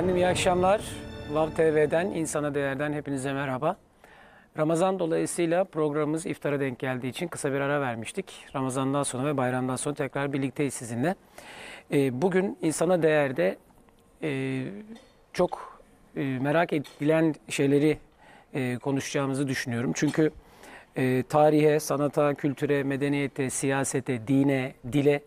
Efendim iyi akşamlar. Vav TV'den, İnsana Değer'den hepinize merhaba. Ramazan dolayısıyla programımız iftara denk geldiği için kısa bir ara vermiştik. Ramazandan sonra ve bayramdan sonra tekrar birlikteyiz sizinle. Ee, bugün İnsana Değer'de e, çok e, merak edilen şeyleri e, konuşacağımızı düşünüyorum. Çünkü tarihe, sanata, kültüre, medeniyete, siyasete, dine, dile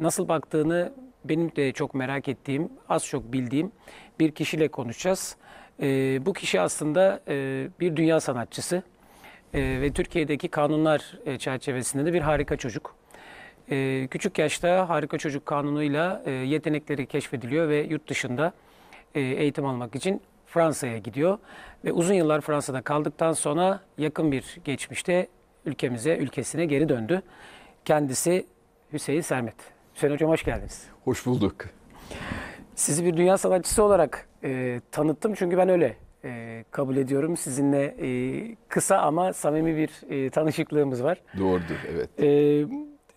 nasıl baktığını benim de çok merak ettiğim, az çok bildiğim bir kişiyle konuşacağız. E, bu kişi aslında e, bir dünya sanatçısı e, ve Türkiye'deki kanunlar e, çerçevesinde de bir harika çocuk. E, küçük yaşta harika çocuk kanunuyla e, yetenekleri keşfediliyor ve yurt dışında e, eğitim almak için Fransa'ya gidiyor. Ve uzun yıllar Fransa'da kaldıktan sonra yakın bir geçmişte ülkemize, ülkesine geri döndü. Kendisi Hüseyin Sermet. Hüseyin Hocam hoş geldiniz. Hoş bulduk. Sizi bir dünya sanatçısı olarak e, tanıttım çünkü ben öyle e, kabul ediyorum. Sizinle e, kısa ama samimi bir e, tanışıklığımız var. Doğrudur, evet. E,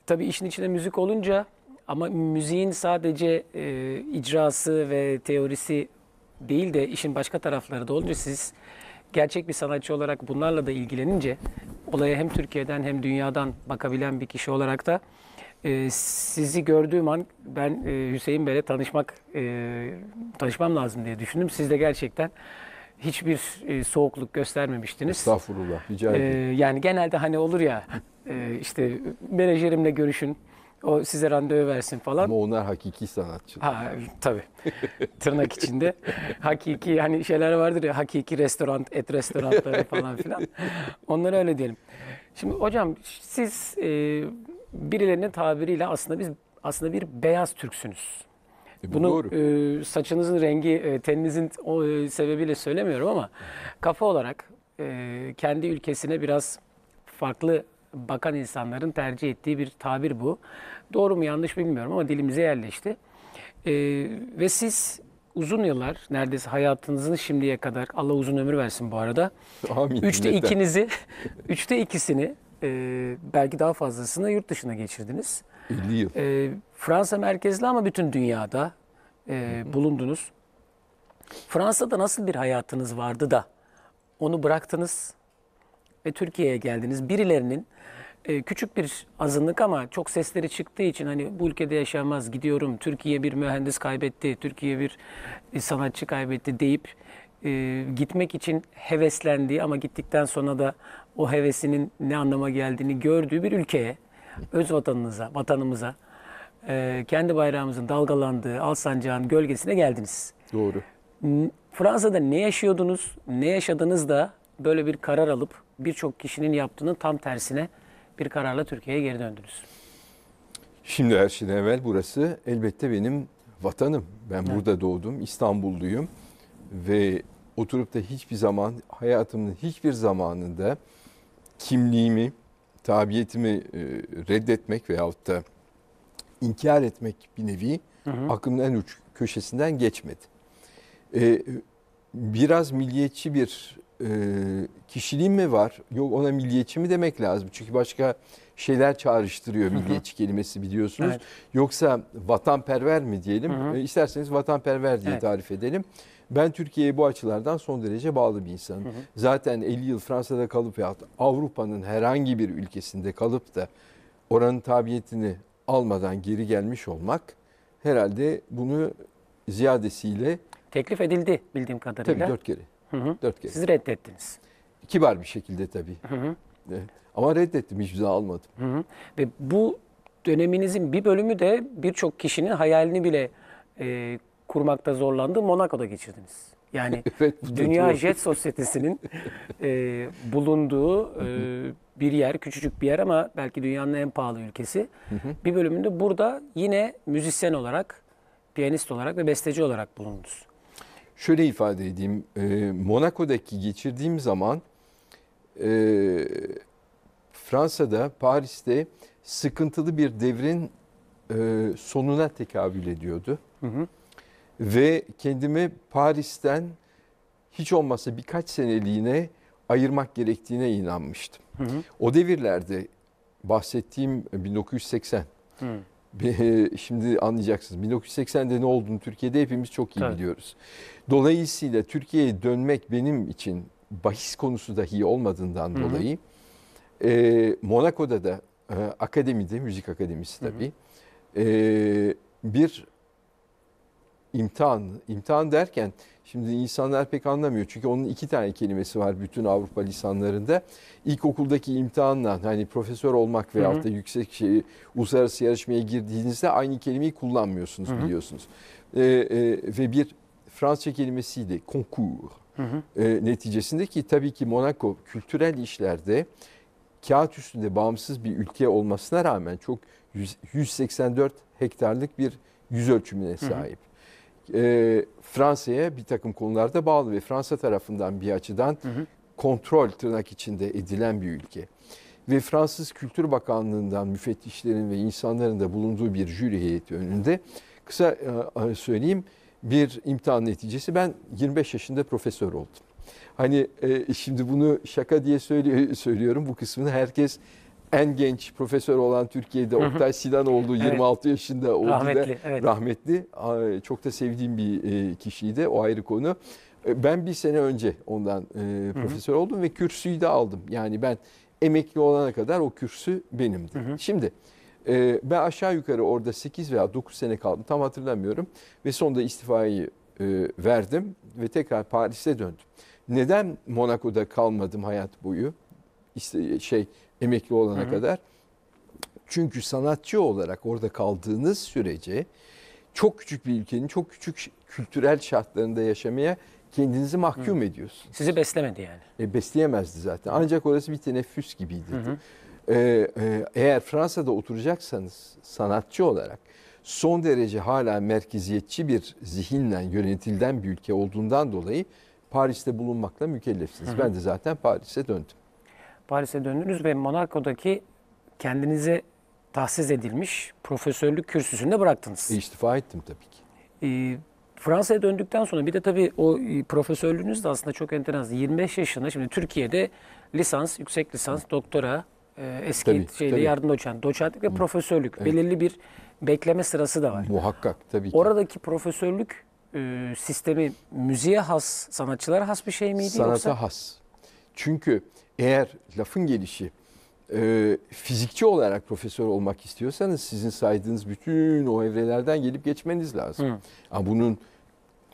tabii işin içinde müzik olunca ama müziğin sadece e, icrası ve teorisi değil de işin başka tarafları da olunca siz gerçek bir sanatçı olarak bunlarla da ilgilenince olaya hem Türkiye'den hem dünyadan bakabilen bir kişi olarak da e, sizi gördüğüm an ben e, Hüseyin Bey'le tanışmak e, tanışmam lazım diye düşündüm. Siz de gerçekten hiçbir e, soğukluk göstermemiştiniz. Estağfurullah, rica Ee, ederim. yani genelde hani olur ya e, işte menajerimle görüşün, o size randevu versin falan. Ama onlar hakiki sanatçı. Ha tabii. Tırnak içinde. Hakiki hani şeyler vardır ya hakiki restoran, et restoranları falan filan. Onları öyle diyelim. Şimdi hocam siz e, birilerinin tabiriyle aslında biz aslında bir beyaz Türksünüz. E, bu Bunu doğru. e, saçınızın rengi, e, teninizin o e, sebebiyle söylemiyorum ama kafa olarak e, kendi ülkesine biraz farklı bakan insanların tercih ettiği bir tabir bu. Doğru mu yanlış bilmiyorum ama dilimize yerleşti. E, ve siz uzun yıllar, neredeyse hayatınızın şimdiye kadar, Allah uzun ömür versin bu arada, Amin. üçte ikinizi, üçte ikisini e, belki daha fazlasını yurt dışına geçirdiniz. 50 yıl. E, Fransa merkezli ama bütün dünyada e, bulundunuz. Fransa'da nasıl bir hayatınız vardı da onu bıraktınız ve Türkiye'ye geldiniz. Birilerinin e, küçük bir azınlık ama çok sesleri çıktığı için hani bu ülkede yaşanmaz gidiyorum Türkiye bir mühendis kaybetti, Türkiye bir sanatçı kaybetti deyip e, gitmek için heveslendiği ama gittikten sonra da o hevesinin ne anlama geldiğini gördüğü bir ülkeye, öz vatanınıza, vatanımıza, e, kendi bayrağımızın dalgalandığı al sancağın gölgesine geldiniz. Doğru. Fransa'da ne yaşıyordunuz, ne yaşadınız da böyle bir karar alıp birçok kişinin yaptığının tam tersine bir kararla Türkiye'ye geri döndünüz. Şimdi her şeyden evvel burası elbette benim vatanım. Ben burada doğdum, İstanbulluyum ve oturup da hiçbir zaman hayatımın hiçbir zamanında kimliğimi, tabiyetimi e, reddetmek veyahut da inkar etmek bir nevi aklımın en uç köşesinden geçmedi. E, biraz milliyetçi bir e, kişiliğim mi var? Yok ona milliyetçi mi demek lazım? Çünkü başka şeyler çağrıştırıyor milliyetçi kelimesi biliyorsunuz. Evet. Yoksa vatanperver mi diyelim? E, isterseniz vatanperver diye Evet. tarif edelim. Ben Türkiye'ye bu açılardan son derece bağlı bir insanım. Zaten 50 yıl Fransa'da kalıp veyahut Avrupa'nın herhangi bir ülkesinde kalıp da oranın tabiyetini almadan geri gelmiş olmak herhalde bunu ziyadesiyle Teklif edildi bildiğim tabii kadarıyla. dört kere. Hı hı. Dört kere. Siz reddettiniz. Kibar bir şekilde tabii. Hı hı. Evet. Ama reddettim zaman almadım. Hı hı. Ve bu döneminizin bir bölümü de birçok kişinin hayalini bile e, kurmakta zorlandığı Monaco'da geçirdiniz. Yani Evet, Dünya doğru. Jet Sosyetesi'nin e, bulunduğu e, bir yer, küçücük bir yer ama belki dünyanın en pahalı ülkesi. Bir bölümünde burada yine müzisyen olarak, piyanist olarak ve besteci olarak bulundunuz. Şöyle ifade edeyim. E, Monaco'daki geçirdiğim zaman e, Fransa'da, Paris'te sıkıntılı bir devrin e, sonuna tekabül ediyordu. Ve kendimi Paris'ten hiç olmazsa birkaç seneliğine ayırmak gerektiğine inanmıştım. O devirlerde bahsettiğim 1980 Be- Şimdi anlayacaksınız. 1980'de ne olduğunu Türkiye'de hepimiz çok iyi Tabii. biliyoruz. Dolayısıyla Türkiye'ye dönmek benim için bahis konusu dahi olmadığından Hı hı. dolayı e, Monaco'da da e, akademide, müzik akademisi Hı hı. tabii e, bir imtihan, imtihan derken şimdi insanlar pek anlamıyor. Çünkü onun iki tane kelimesi var bütün Avrupa lisanlarında. İlkokuldaki imtihanla hani profesör olmak Hı hı. veyahut da yüksek şey, uluslararası yarışmaya girdiğinizde aynı kelimeyi kullanmıyorsunuz Hı hı. biliyorsunuz. E, e, ve bir Fransızca kelimesiydi concours. Hı hı. E, neticesinde ki tabii ki Monaco kültürel işlerde kağıt üstünde bağımsız bir ülke olmasına rağmen çok yüz- 184 hektarlık bir yüz ölçümüne sahip. E, Fransa'ya bir takım konularda bağlı ve Fransa tarafından bir açıdan Hı hı. kontrol tırnak içinde edilen bir ülke. Ve Fransız Kültür Bakanlığı'ndan müfettişlerin ve insanların da bulunduğu bir jüri heyeti önünde kısa e, söyleyeyim bir imtihan neticesi ben 25 yaşında profesör oldum. Hani e, şimdi bunu şaka diye söylüyorum bu kısmını herkes en genç profesör olan Türkiye'de. Oktay Sidanoğlu Evet. 26 yaşında oldu Rahmetli. Evet. rahmetli. Çok da sevdiğim bir e, kişiydi. O ayrı konu. E, Ben bir sene önce ondan e, profesör oldum ve kürsüyü de aldım. Yani ben emekli olana kadar o kürsü benimdi. Hı hı. Şimdi e, ben aşağı yukarı orada 8 veya 9 sene kaldım. Tam hatırlamıyorum. Ve sonunda istifayı e, verdim ve tekrar Paris'e döndüm. Neden Monaco'da kalmadım hayat boyu? İşte şey emekli olana Hı hı. kadar. Çünkü sanatçı olarak orada kaldığınız sürece çok küçük bir ülkenin çok küçük kültürel şartlarında yaşamaya kendinizi mahkum ediyorsunuz. Sizi beslemedi yani. E, besleyemezdi zaten. Ancak orası bir teneffüs gibiydi. Hı hı. E, e, eğer Fransa'da oturacaksanız sanatçı olarak son derece hala merkeziyetçi bir zihinle yönetilen bir ülke olduğundan dolayı Paris'te bulunmakla mükellefsiniz. Hı hı. Ben de zaten Paris'e döndüm. Paris'e döndünüz ve Monaco'daki kendinize tahsis edilmiş profesörlük kürsüsünde bıraktınız. E, istifa ettim tabii ki. Ee, Fransa'ya döndükten sonra bir de tabii o e, profesörlüğünüz de aslında çok enteresan. 25 yaşında şimdi Türkiye'de lisans, yüksek lisans, doktora, e, eski Tabii, şeyde tabii. yardım doçent, doçentlik ve profesörlük. Evet. Belirli bir bekleme sırası da var. Muhakkak tabii ki. Oradaki profesörlük e, sistemi müziğe has, sanatçılara has bir şey miydi Sanata yoksa? has. Çünkü eğer lafın gelişi e, fizikçi olarak profesör olmak istiyorsanız sizin saydığınız bütün o evrelerden gelip geçmeniz lazım. Hı. Ama bunun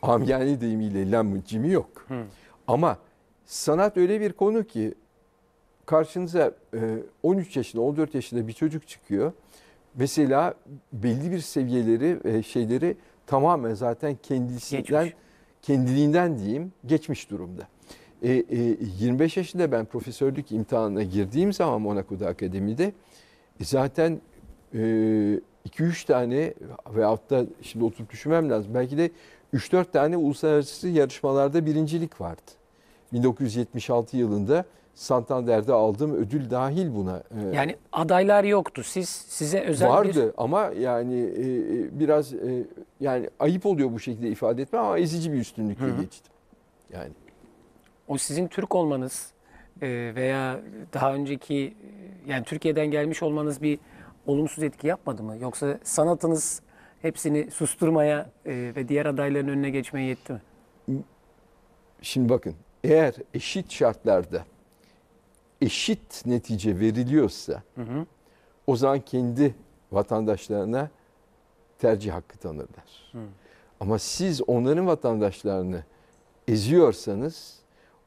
amiyane deyimiyle lamı cimi yok. Hı. Ama sanat öyle bir konu ki karşınıza e, 13 yaşında 14 yaşında bir çocuk çıkıyor. Mesela belli bir seviyeleri ve şeyleri tamamen zaten kendisinden Geçmiş. kendiliğinden diyeyim geçmiş durumda. E, e, 25 yaşında ben profesörlük imtihanına girdiğim zaman Monaco'da akademide e, zaten 2-3 tane veyahut da şimdi oturup düşünmem lazım. Belki de 3-4 tane uluslararası yarışmalarda birincilik vardı. 1976 yılında Santander'de aldığım ödül dahil buna. e, Yani adaylar yoktu. Siz size özel vardı bir ama yani e, e, biraz e, yani ayıp oluyor bu şekilde ifade etme ama ezici bir üstünlükle geçtim. Yani o sizin Türk olmanız e, veya daha önceki e, yani Türkiye'den gelmiş olmanız bir olumsuz etki yapmadı mı? Yoksa sanatınız hepsini susturmaya e, ve diğer adayların önüne geçmeye yetti mi? Şimdi bakın eğer eşit şartlarda eşit netice veriliyorsa Hı hı. o zaman kendi vatandaşlarına tercih hakkı tanırlar. Hı. Ama siz onların vatandaşlarını eziyorsanız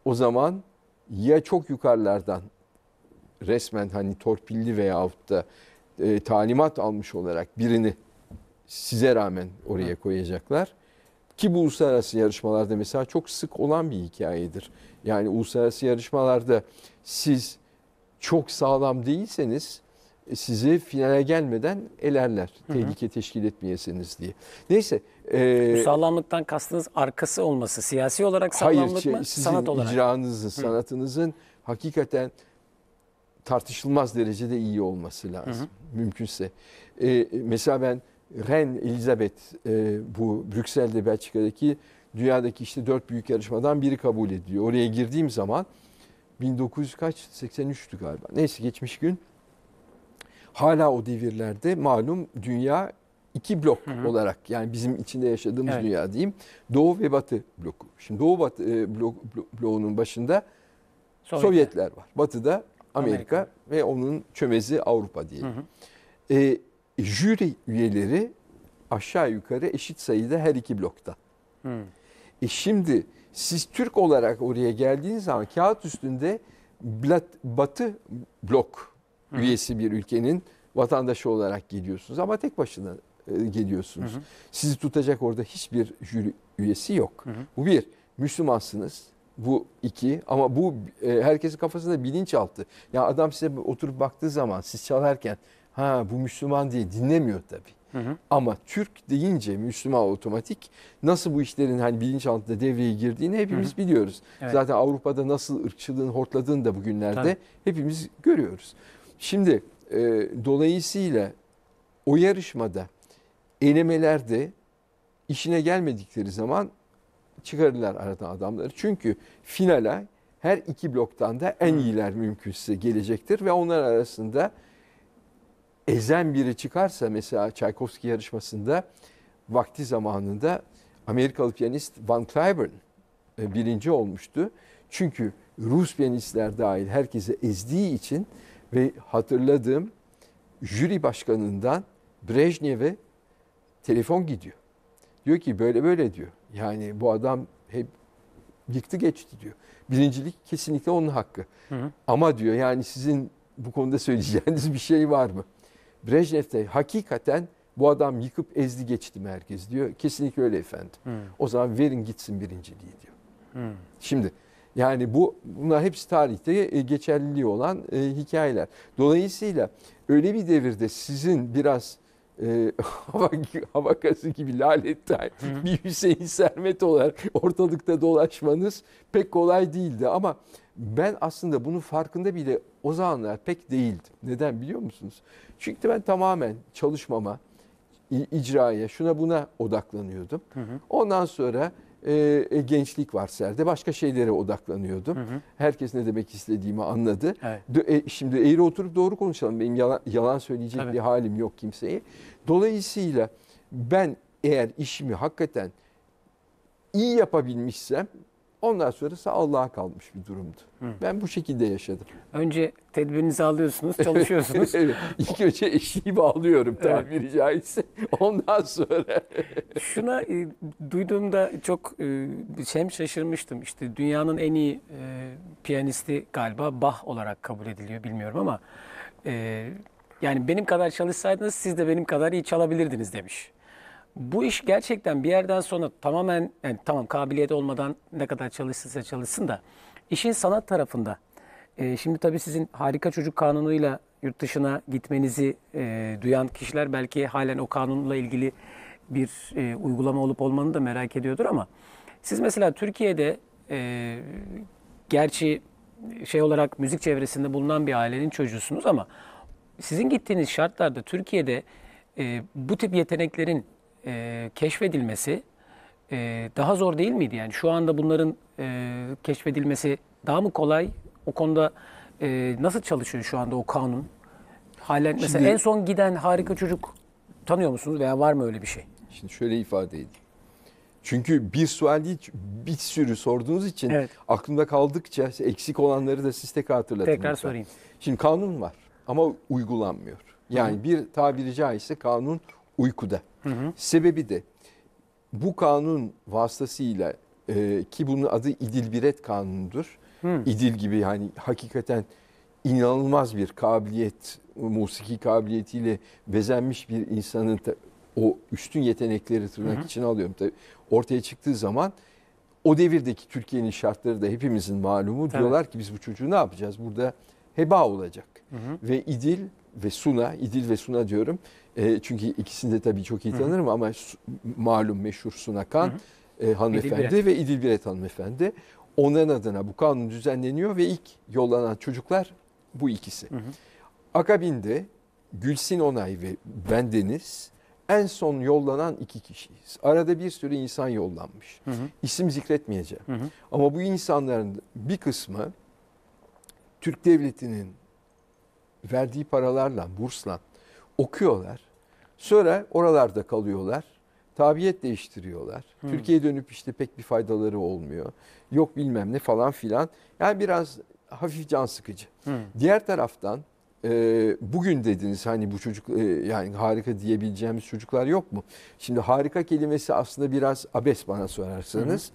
o zaman ya çok yukarılardan resmen hani torpilli veyahut da e, talimat almış olarak birini size rağmen oraya koyacaklar. Ki bu uluslararası yarışmalarda mesela çok sık olan bir hikayedir. Yani uluslararası yarışmalarda siz çok sağlam değilseniz sizi finale gelmeden elerler. hı. Tehlike teşkil etmeyesiniz diye. Neyse. e, Bu sağlamlıktan kastınız arkası olması. Siyasi olarak Hayır, sağlamlık şey, mı? sizin Sanat olarak. icranızın, sanatınızın hakikaten tartışılmaz derecede iyi olması lazım. Mümkünse. Ee, mesela ben Ren Elizabeth e, bu Brüksel'de Belçika'daki dünyadaki işte dört büyük yarışmadan biri kabul ediliyor. Oraya girdiğim zaman 1900 kaç 83'tü galiba. Neyse geçmiş gün. Hala o devirlerde malum dünya iki blok olarak yani bizim içinde yaşadığımız Evet. dünya diyeyim. Doğu ve Batı bloku. Şimdi Doğu Batı e, blok, blo- bloğunun başında Sovyetler. Sovyetler var. Batı'da Amerika, Amerika. ve onun çömezi Avrupa diyelim. Hı hı. E, jüri üyeleri aşağı yukarı eşit sayıda her iki blokta. Hı. E şimdi siz Türk olarak oraya geldiğiniz zaman kağıt üstünde Batı blok üyesi bir ülkenin vatandaşı olarak geliyorsunuz ama tek başına e, geliyorsunuz. Hı hı. Sizi tutacak orada hiçbir jüri üyesi yok. Hı hı. Bu bir, Müslümansınız. Bu iki ama bu e, herkesin kafasında bilinçaltı. Ya adam size oturup baktığı zaman siz çalarken ha bu Müslüman diye dinlemiyor tabii. Hı hı. Ama Türk deyince Müslüman otomatik nasıl bu işlerin hani bilinçaltında devreye girdiğini hepimiz biliyoruz. Evet. Zaten Avrupa'da nasıl ırkçılığın hortladığını da bugünlerde Tabii. hepimiz görüyoruz. Şimdi e, dolayısıyla o yarışmada elemelerde işine gelmedikleri zaman çıkarırlar aradan adamları. Çünkü finale her iki bloktan da en iyiler mümkünse gelecektir ve onlar arasında ezen biri çıkarsa mesela Tchaikovsky yarışmasında vakti zamanında Amerikalı piyanist Van Cliburn e, birinci olmuştu. Çünkü Rus piyanistler dahil herkese ezdiği için ve hatırladığım jüri başkanından Brejnev'e telefon gidiyor. Diyor ki böyle böyle diyor. Yani bu adam hep yıktı geçti diyor. Birincilik kesinlikle onun hakkı. Hı hı. Ama diyor yani sizin bu konuda söyleyeceğiniz bir şey var mı? Brejnev de hakikaten bu adam yıkıp ezdi geçti mi herkes diyor. Kesinlikle öyle efendim. Hı. O zaman verin gitsin birinciliği diyor. Hı. Şimdi yani bu bunlar hepsi tarihte e, geçerliliği olan e, hikayeler. Dolayısıyla öyle bir devirde sizin biraz e, hava, hava gazı gibi laletten bir Hüseyin Sermet olarak ortalıkta dolaşmanız pek kolay değildi. Ama ben aslında bunun farkında bile o zamanlar pek değildim. Neden biliyor musunuz? Çünkü ben tamamen çalışmama, icraya, şuna buna odaklanıyordum. Hı hı. Ondan sonra e, e, gençlik var serde. Başka şeylere odaklanıyordum. Hı hı. Herkes ne demek istediğimi anladı. Evet. Dö- e, şimdi eğri oturup doğru konuşalım. Benim yalan, yalan söyleyecek Tabii. bir halim yok kimseye. Dolayısıyla ben eğer işimi hakikaten iyi yapabilmişsem ondan sonrası Allah'a kalmış bir durumdu. Hı. Ben bu şekilde yaşadım. Önce tedbirinizi alıyorsunuz, çalışıyorsunuz. evet. İlk önce eşiği bağlıyorum tabiri caizse. Ondan sonra Şuna e, duyduğumda çok e, hem şaşırmıştım. İşte dünyanın en iyi e, piyanisti galiba Bach olarak kabul ediliyor bilmiyorum ama e, yani benim kadar çalışsaydınız siz de benim kadar iyi çalabilirdiniz demiş. Bu iş gerçekten bir yerden sonra tamamen yani tamam kabiliyet olmadan ne kadar çalışırsa çalışsın da işin sanat tarafında e, şimdi tabii sizin harika çocuk kanunuyla yurt dışına gitmenizi e, duyan kişiler belki halen o kanunla ilgili bir e, uygulama olup olmanı da merak ediyordur ama siz mesela Türkiye'de e, gerçi şey olarak müzik çevresinde bulunan bir ailenin çocuğusunuz ama sizin gittiğiniz şartlarda Türkiye'de e, bu tip yeteneklerin e, keşfedilmesi e, daha zor değil miydi? Yani şu anda bunların e, keşfedilmesi daha mı kolay? O konuda e, nasıl çalışıyor şu anda o kanun? Halen mesela Şimdi- en son giden harika çocuk tanıyor musunuz veya var mı öyle bir şey? Şimdi şöyle ifade edeyim. Çünkü bir sual değil bir sürü sorduğunuz için Evet. aklımda kaldıkça eksik olanları da siz tekrar hatırlatın. Tekrar lütfen. sorayım. Şimdi kanun var ama uygulanmıyor. Yani bir tabiri caizse kanun uykuda. Sebebi de bu kanun vasıtasıyla e, ki bunun adı İdil Biret Kanunu'dur. İdil gibi hani hakikaten inanılmaz bir kabiliyet, musiki kabiliyetiyle bezenmiş bir insanın o üstün yetenekleri tırnak içine alıyorum tabii. Ortaya çıktığı zaman o devirdeki Türkiye'nin şartları da hepimizin malumu. Tabii. Diyorlar ki biz bu çocuğu ne yapacağız? Burada heba olacak. Ve İdil ve Suna, İdil ve Suna diyorum. E, çünkü ikisini de tabii çok iyi tanırım ama Su- malum meşhur Suna Kan e, hanımefendi Biret. ve İdil Biret hanımefendi. Onların adına bu kanun düzenleniyor ve ilk yollanan çocuklar bu ikisi. Akabinde Gülsin Onay ve bendeniz en son yollanan iki kişiyiz. Arada bir sürü insan yollanmış. İsim zikretmeyeceğim. Hı hı. Ama bu insanların bir kısmı Türk Devleti'nin verdiği paralarla, bursla okuyorlar. Sonra oralarda kalıyorlar. Tabiyet değiştiriyorlar. Türkiye'ye dönüp işte pek bir faydaları olmuyor. Yok bilmem ne falan filan. Yani biraz hafif can sıkıcı. Diğer taraftan e, bugün dediniz hani bu çocuk e, yani harika diyebileceğimiz çocuklar yok mu? Şimdi harika kelimesi aslında biraz abes bana sorarsanız.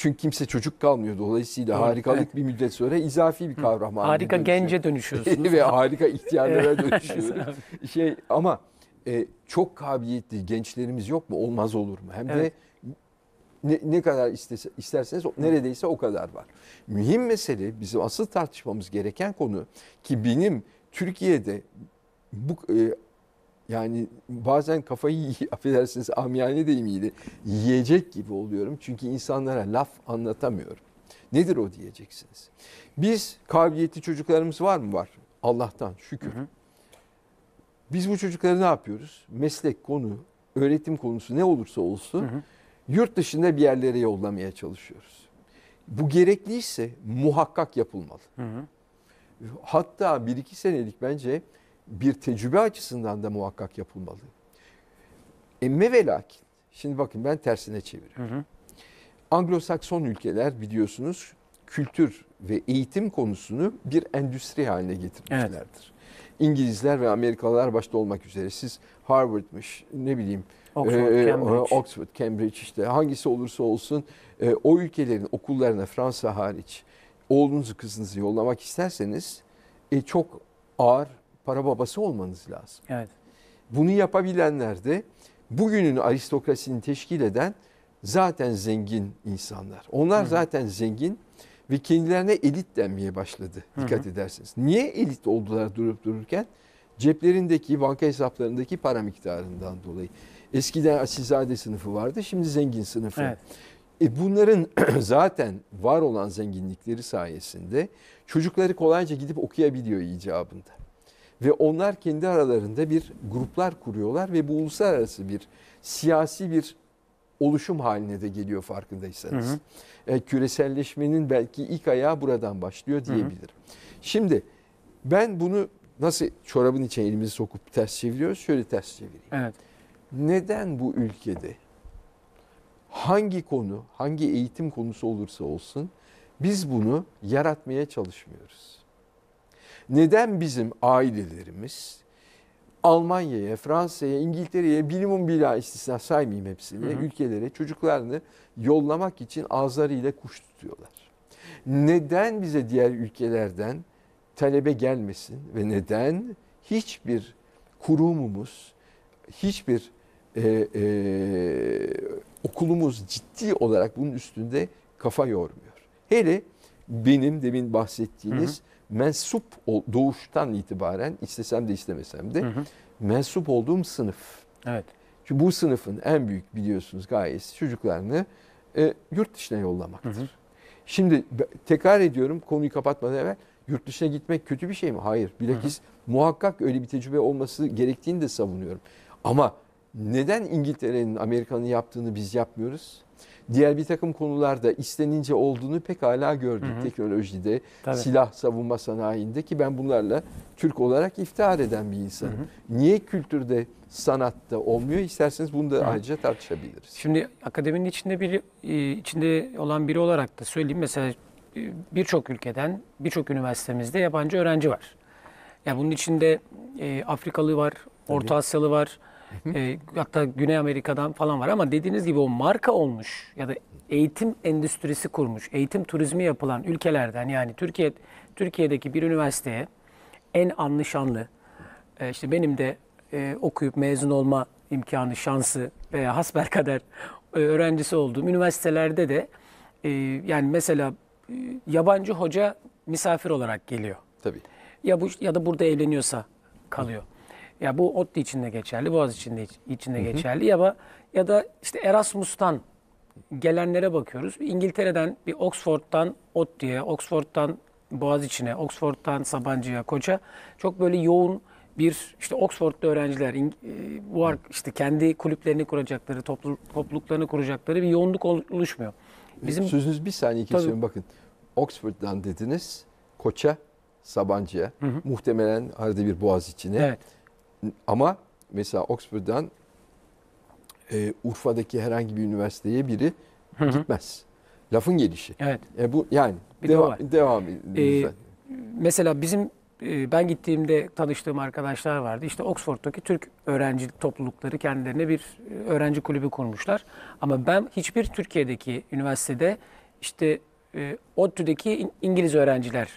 Çünkü kimse çocuk kalmıyor. Dolayısıyla Doğru, harikalık evet. bir müddet sonra izafi bir kavram haline Harika dönüşüyor. gence dönüşüyorsunuz. ve harika ihtiyarlara Evet. dönüşüyoruz. şey ama e, çok kabiliyetli gençlerimiz yok mu? Olmaz olur mu? Hem Evet. de ne, ne kadar istese, isterseniz neredeyse o kadar var. Mühim mesele bizim asıl tartışmamız gereken konu ki benim Türkiye'de bu e, yani bazen kafayı affedersiniz amiyane deyimiyle yiyecek gibi oluyorum. Çünkü insanlara laf anlatamıyorum. Nedir o diyeceksiniz. Biz kabiliyetli çocuklarımız var mı? Var. Allah'tan şükür. Biz bu çocukları ne yapıyoruz? Meslek konu, öğretim konusu ne olursa olsun yurt dışında bir yerlere yollamaya çalışıyoruz. Bu gerekliyse muhakkak yapılmalı. Hatta bir iki senelik bence bir tecrübe açısından da muhakkak yapılmalı. Emme ve lakin. Şimdi bakın ben tersine çeviriyorum. Anglo-Sakson ülkeler biliyorsunuz kültür ve eğitim konusunu bir endüstri haline getirmişlerdir. İngilizler ve Amerikalılar başta olmak üzere siz Harvard'mış ne bileyim Oxford, ee, Cambridge. Oxford, Cambridge işte hangisi olursa olsun e, o ülkelerin okullarına Fransa hariç oğlunuzu kızınızı yollamak isterseniz e, çok ağır para babası olmanız lazım. Evet. Bunu yapabilenler de bugünün aristokrasini teşkil eden zaten zengin insanlar. Onlar zaten zengin ve kendilerine elit denmeye başladı dikkat ederseniz. Niye elit oldular durup dururken? Ceplerindeki, banka hesaplarındaki para miktarından dolayı. Eskiden asilzade sınıfı vardı, şimdi zengin sınıfı. Evet. E bunların zaten var olan zenginlikleri sayesinde çocukları kolayca gidip okuyabiliyor icabında. Ve onlar kendi aralarında bir gruplar kuruyorlar ve bu uluslararası bir siyasi bir oluşum haline de geliyor farkındaysanız. E, küreselleşmenin belki ilk ayağı buradan başlıyor diyebilirim. Şimdi ben bunu nasıl çorabın içine elimizi sokup ters çeviriyoruz? Şöyle ters çevireyim. Evet. Neden bu ülkede hangi konu, hangi eğitim konusu olursa olsun biz bunu yaratmaya çalışmıyoruz? Neden bizim ailelerimiz Almanya'ya, Fransa'ya, İngiltere'ye bilimum bila istisna saymayayım hepsini, Hı hı. ülkelere çocuklarını yollamak için ağızlarıyla kuş tutuyorlar? Neden bize diğer ülkelerden talebe gelmesin ve neden hiçbir kurumumuz, hiçbir e, e, okulumuz ciddi olarak bunun üstünde kafa yormuyor. Hele benim demin bahsettiğiniz mensup doğuştan itibaren istesem de istemesem de Hı hı. mensup olduğum sınıf. Evet. Çünkü bu sınıfın en büyük biliyorsunuz gayesi çocuklarını e, yurt dışına yollamaktır. Hı hı. Şimdi tekrar ediyorum konuyu kapatmadan evvel yurt dışına gitmek kötü bir şey mi? Hayır. Bilakis muhakkak öyle bir tecrübe olması gerektiğini de savunuyorum. Ama neden İngiltere'nin, Amerika'nın yaptığını biz yapmıyoruz? Diğer bir takım konularda istenince olduğunu pekala gördük. Hı hı. Teknolojide, Tabii. silah savunma sanayinde ki ben bunlarla Türk olarak iftihar eden bir insanım. Niye kültürde, sanatta olmuyor? İsterseniz bunu da Hı. ayrıca tartışabiliriz. Şimdi akademinin içinde biri e, içinde olan biri olarak da söyleyeyim mesela e, birçok ülkeden birçok üniversitemizde yabancı öğrenci var. Ya bunun içinde e, Afrikalı var, Orta Asyalı var, e, hatta Güney Amerika'dan falan var ama dediğiniz gibi o marka olmuş ya da eğitim endüstrisi kurmuş, eğitim turizmi yapılan ülkelerden yani Türkiye Türkiye'deki bir üniversiteye en anlaşanlı e, işte benim de e, okuyup mezun olma imkanı, şansı veya hasbelkader e, öğrencisi olduğum üniversitelerde de e, yani mesela e, yabancı hoca misafir olarak geliyor. Tabii. Ya bu ya da burada evleniyorsa kalıyor. Ya bu ODTÜ içinde geçerli, Boğaz içinde içinde geçerli ya da ya da işte Erasmus'tan gelenlere bakıyoruz. İngiltere'den bir Oxford'dan ODTÜ'ye, Oxford'dan Boğaziçi'ne, Oxford'dan Sabancı'ya, Koç'a çok böyle yoğun bir işte Oxford'da öğrenciler e, bu işte kendi kulüplerini kuracakları, toplu, topluluklarını kuracakları bir yoğunluk ol- oluşmuyor. Bizim Sözünüz bir saniye kesiyorum bakın. Oxford'dan dediniz, Koç'a, Sabancı'ya. Muhtemelen arada bir boğaz içine. Evet. Ama mesela Oxford'dan e, Urfa'daki herhangi bir üniversiteye biri gitmez. Lafın gelişi. Evet. E bu yani Bir de o devam, edin Ee. Mesela bizim e, ben gittiğimde tanıştığım arkadaşlar vardı. İşte Oxford'daki Türk öğrenci toplulukları kendilerine bir e, öğrenci kulübü kurmuşlar. Ama ben hiçbir Türkiye'deki üniversitede işte e, ODTÜ'deki İn- İngiliz öğrenciler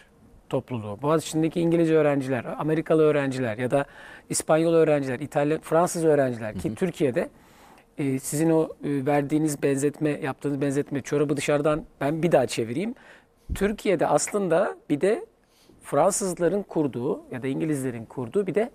topluluğu, Boğaziçi'ndeki İngiliz öğrenciler, Amerikalı öğrenciler ya da İspanyol öğrenciler, İtalyan, Fransız öğrenciler ki Türkiye'de e, sizin o e, verdiğiniz benzetme, yaptığınız benzetme çorabı dışarıdan ben bir daha çevireyim. Türkiye'de aslında bir de Fransızların kurduğu ya da İngilizlerin kurduğu bir de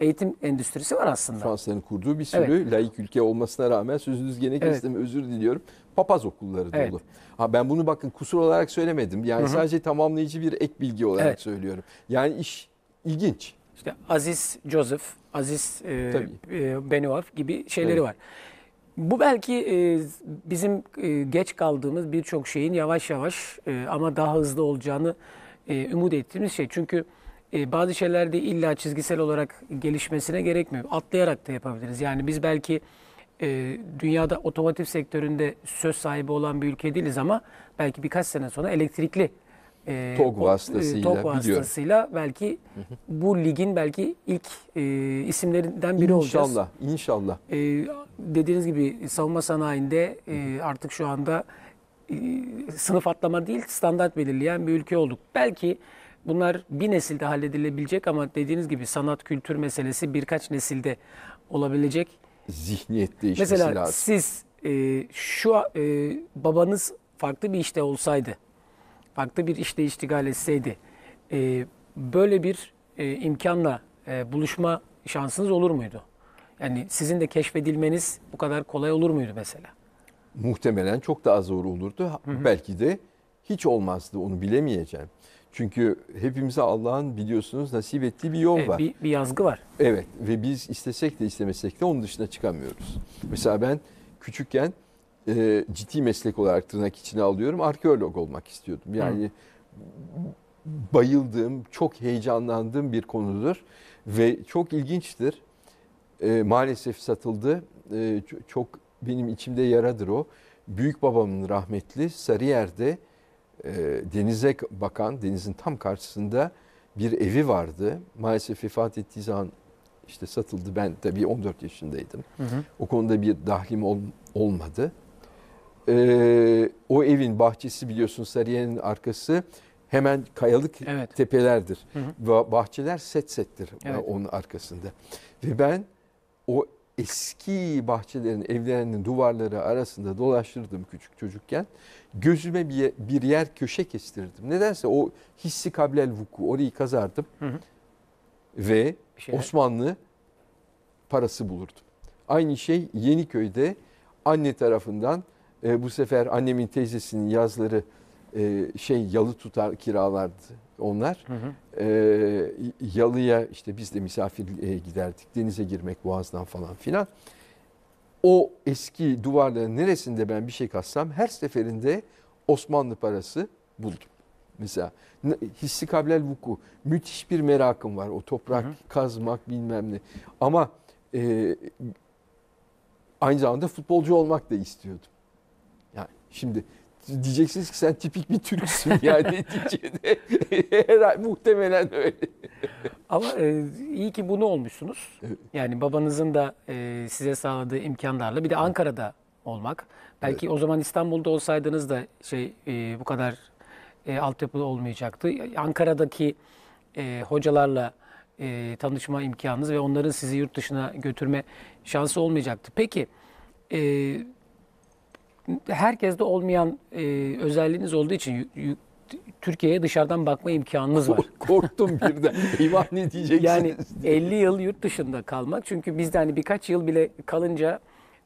eğitim endüstrisi var aslında. Fransa'nın kurduğu bir sürü laik ülke olmasına rağmen sözünüz gene Evet. kestim özür diliyorum. Papaz okulları Evet. dolu. Ha ben bunu bakın kusur olarak söylemedim. Yani sadece tamamlayıcı bir ek bilgi olarak Evet. söylüyorum. Yani iş ilginç. İşte Aziz Joseph, Aziz e, e, Benuaf gibi şeyleri Evet. var. Bu belki e, bizim e, geç kaldığımız birçok şeyin yavaş yavaş e, ama daha hızlı olacağını e, umut ettiğimiz şey. Çünkü e, bazı şeylerde illa çizgisel olarak gelişmesine gerekmiyor. Atlayarak da yapabiliriz. Yani biz belki e, dünyada otomotiv sektöründe söz sahibi olan bir ülke değiliz ama belki birkaç sene sonra elektrikli e, TOG e, vasıtasıyla TOG vasıtasıyla belki bu ligin belki ilk e, isimlerinden biri olacağız. İnşallah, inşallah. E, dediğiniz gibi savunma sanayinde e, artık şu anda e, sınıf atlama değil standart belirleyen bir ülke olduk. Belki bunlar bir nesilde halledilebilecek ama dediğiniz gibi sanat kültür meselesi birkaç nesilde olabilecek. Zihniyet değişmesi Mesela lazım. siz e, şu e, babanız farklı bir işte olsaydı, farklı bir işte iştigal etseydi, e, böyle bir e, imkanla e, buluşma şansınız olur muydu? Yani sizin de keşfedilmeniz bu kadar kolay olur muydu mesela? Muhtemelen çok daha zor olurdu. Belki de hiç olmazdı onu bilemeyeceğim. Çünkü hepimize Allah'ın biliyorsunuz nasip ettiği bir yol Evet, var. bir, bir yazgı var. Evet ve biz istesek de istemesek de onun dışına çıkamıyoruz. Mesela ben küçükken e, ciddi meslek olarak tırnak içine alıyorum arkeolog olmak istiyordum. Yani bayıldığım, çok heyecanlandığım bir konudur ve çok ilginçtir. E, maalesef satıldı. E, çok benim içimde yaradır o. Büyük babamın rahmetli Sarıyer'de e, denize bakan, denizin tam karşısında bir evi vardı. Maalesef vefat ettiği zaman işte satıldı. Ben tabii 14 yaşındaydım. O konuda bir dahlim ol- olmadı. Ee, o evin bahçesi biliyorsun Sarıyer'in arkası hemen kayalık Evet. tepelerdir. Hı hı. Bahçeler set settir Evet. onun arkasında. Ve ben o eski bahçelerin, evlerinin duvarları arasında dolaştırdım küçük çocukken. Gözüme bir, ye- bir yer köşe kestirdim. Nedense o hissi kablel vuku orayı kazardım Hı hı. ve şeyler- Osmanlı parası bulurdum. Aynı şey Yeniköy'de anne tarafından e, bu sefer annemin teyzesinin yazları e, şey yalı tutar kiralardı onlar. Hı hı. E, yalıya işte biz de misafirliğe giderdik. Denize girmek boğazdan falan filan. O eski duvarların neresinde ben bir şey kassam her seferinde Osmanlı parası buldum. Mesela hissi kablel vuku müthiş bir merakım var. O toprak Hı hı. kazmak bilmem ne. Ama e, aynı zamanda futbolcu olmak da istiyordum. Yani şimdi diyeceksiniz ki sen tipik bir Türksün yani neticede. Muhtemelen öyle. Ama e, iyi ki bunu olmuşsunuz. Evet. Yani babanızın da e, size sağladığı imkanlarla bir de Ankara'da olmak. Belki o zaman İstanbul'da olsaydınız da şey e, bu kadar e, altyapı olmayacaktı. Ankara'daki e, hocalarla e, tanışma imkanınız ve onların sizi yurt dışına götürme şansı olmayacaktı. Peki e, herkeste olmayan e, özelliğiniz olduğu için Türkiye'ye dışarıdan bakma imkanınız var. Korktum birden. Eyvah ne diyeceksiniz? Yani 50 yıl yurt dışında kalmak çünkü bizde hani birkaç yıl bile kalınca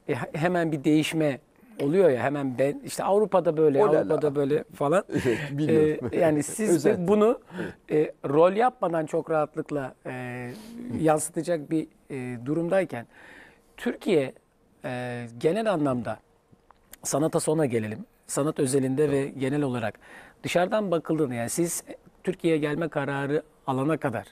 e, he- hemen bir değişme oluyor ya hemen ben işte Avrupa'da böyle Olala. Avrupa'da böyle falan. Evet, bilmiyorum. Ee, yani siz de bunu e, rol yapmadan çok rahatlıkla e, yansıtacak bir e, durumdayken Türkiye e, genel anlamda sanata sonra gelelim. Sanat özelinde ve genel olarak dışarıdan bakıldığında yani siz Türkiye'ye gelme kararı alana kadar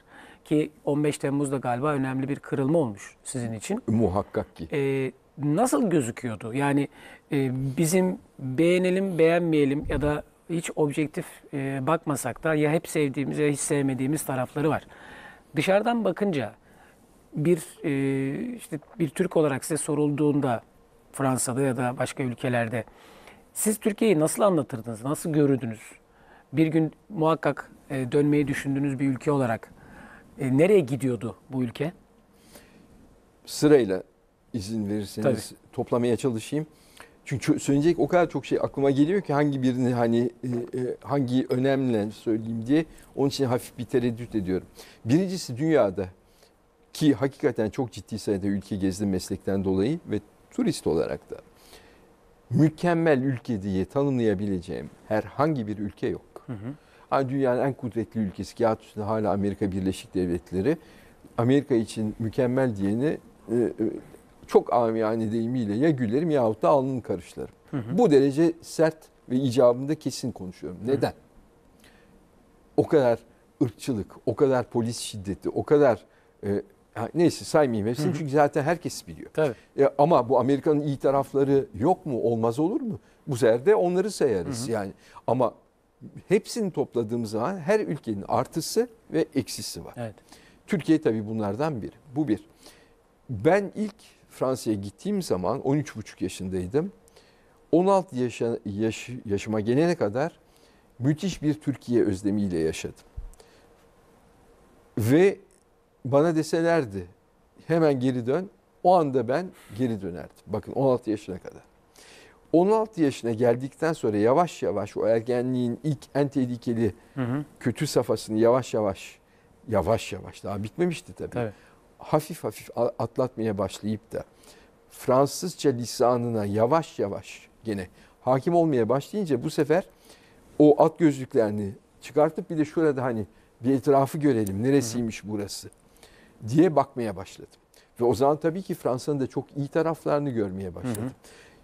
ki 15 Temmuz'da galiba önemli bir kırılma olmuş sizin için. Muhakkak ki. Ee, nasıl gözüküyordu? Yani e, bizim beğenelim beğenmeyelim ya da hiç objektif e, bakmasak da ya hep sevdiğimiz ya hiç sevmediğimiz tarafları var. Dışarıdan bakınca bir e, işte bir Türk olarak size sorulduğunda Fransa'da ya da başka ülkelerde siz Türkiye'yi nasıl anlatırdınız? Nasıl görürdünüz? Bir gün muhakkak e, dönmeyi düşündüğünüz bir ülke olarak e, nereye gidiyordu bu ülke? Sırayla izin verirseniz toplamaya çalışayım. Çünkü söyleyecek o kadar çok şey aklıma geliyor ki hangi birini hani e, hangi önemli söyleyeyim diye onun için hafif bir tereddüt ediyorum. Birincisi dünyada ki hakikaten çok ciddi sayıda ülke gezdim meslekten dolayı ve turist olarak da mükemmel ülke diye tanımlayabileceğim herhangi bir ülke yok. Hı hı. Hani dünyanın en kudretli ülkesi kağıt üstünde hala Amerika Birleşik Devletleri. Amerika için mükemmel diyeni e, e, çok amiyane deyimiyle ya gülerim yahut da alnını karışlarım. Hı hı. Bu derece sert ve icabında kesin konuşuyorum. Neden? O kadar ırkçılık, o kadar polis şiddeti, o kadar e, ha, neyse saymayayım hepsini Hı hı. çünkü zaten herkes biliyor. Tabii. E, ama bu Amerika'nın iyi tarafları yok mu? Olmaz olur mu? Bu sefer de onları sayarız Hı hı. yani. Ama hepsini topladığımız zaman her ülkenin artısı ve eksisi var. Evet. Türkiye tabii bunlardan biri. Bu bir. Ben ilk Fransa'ya gittiğim zaman 13,5 yaşındaydım. 16 yaşa, yaş, yaşıma gelene kadar müthiş bir Türkiye özlemiyle yaşadım. Ve bana deselerdi hemen geri dön. O anda ben geri dönerdim. Bakın 16 yaşına kadar. 16 yaşına geldikten sonra yavaş yavaş o ergenliğin ilk en tehlikeli Hı hı. kötü safhasını yavaş yavaş yavaş yavaş daha bitmemişti tabii. Tabii. Hafif hafif atlatmaya başlayıp da Fransızca lisanına yavaş yavaş gene hakim olmaya başlayınca bu sefer o at gözlüklerini çıkartıp bir de şurada hani bir etrafı görelim neresiymiş burası diye bakmaya başladım. Ve o zaman tabii ki Fransa'nın da çok iyi taraflarını görmeye başladım. Hı hı.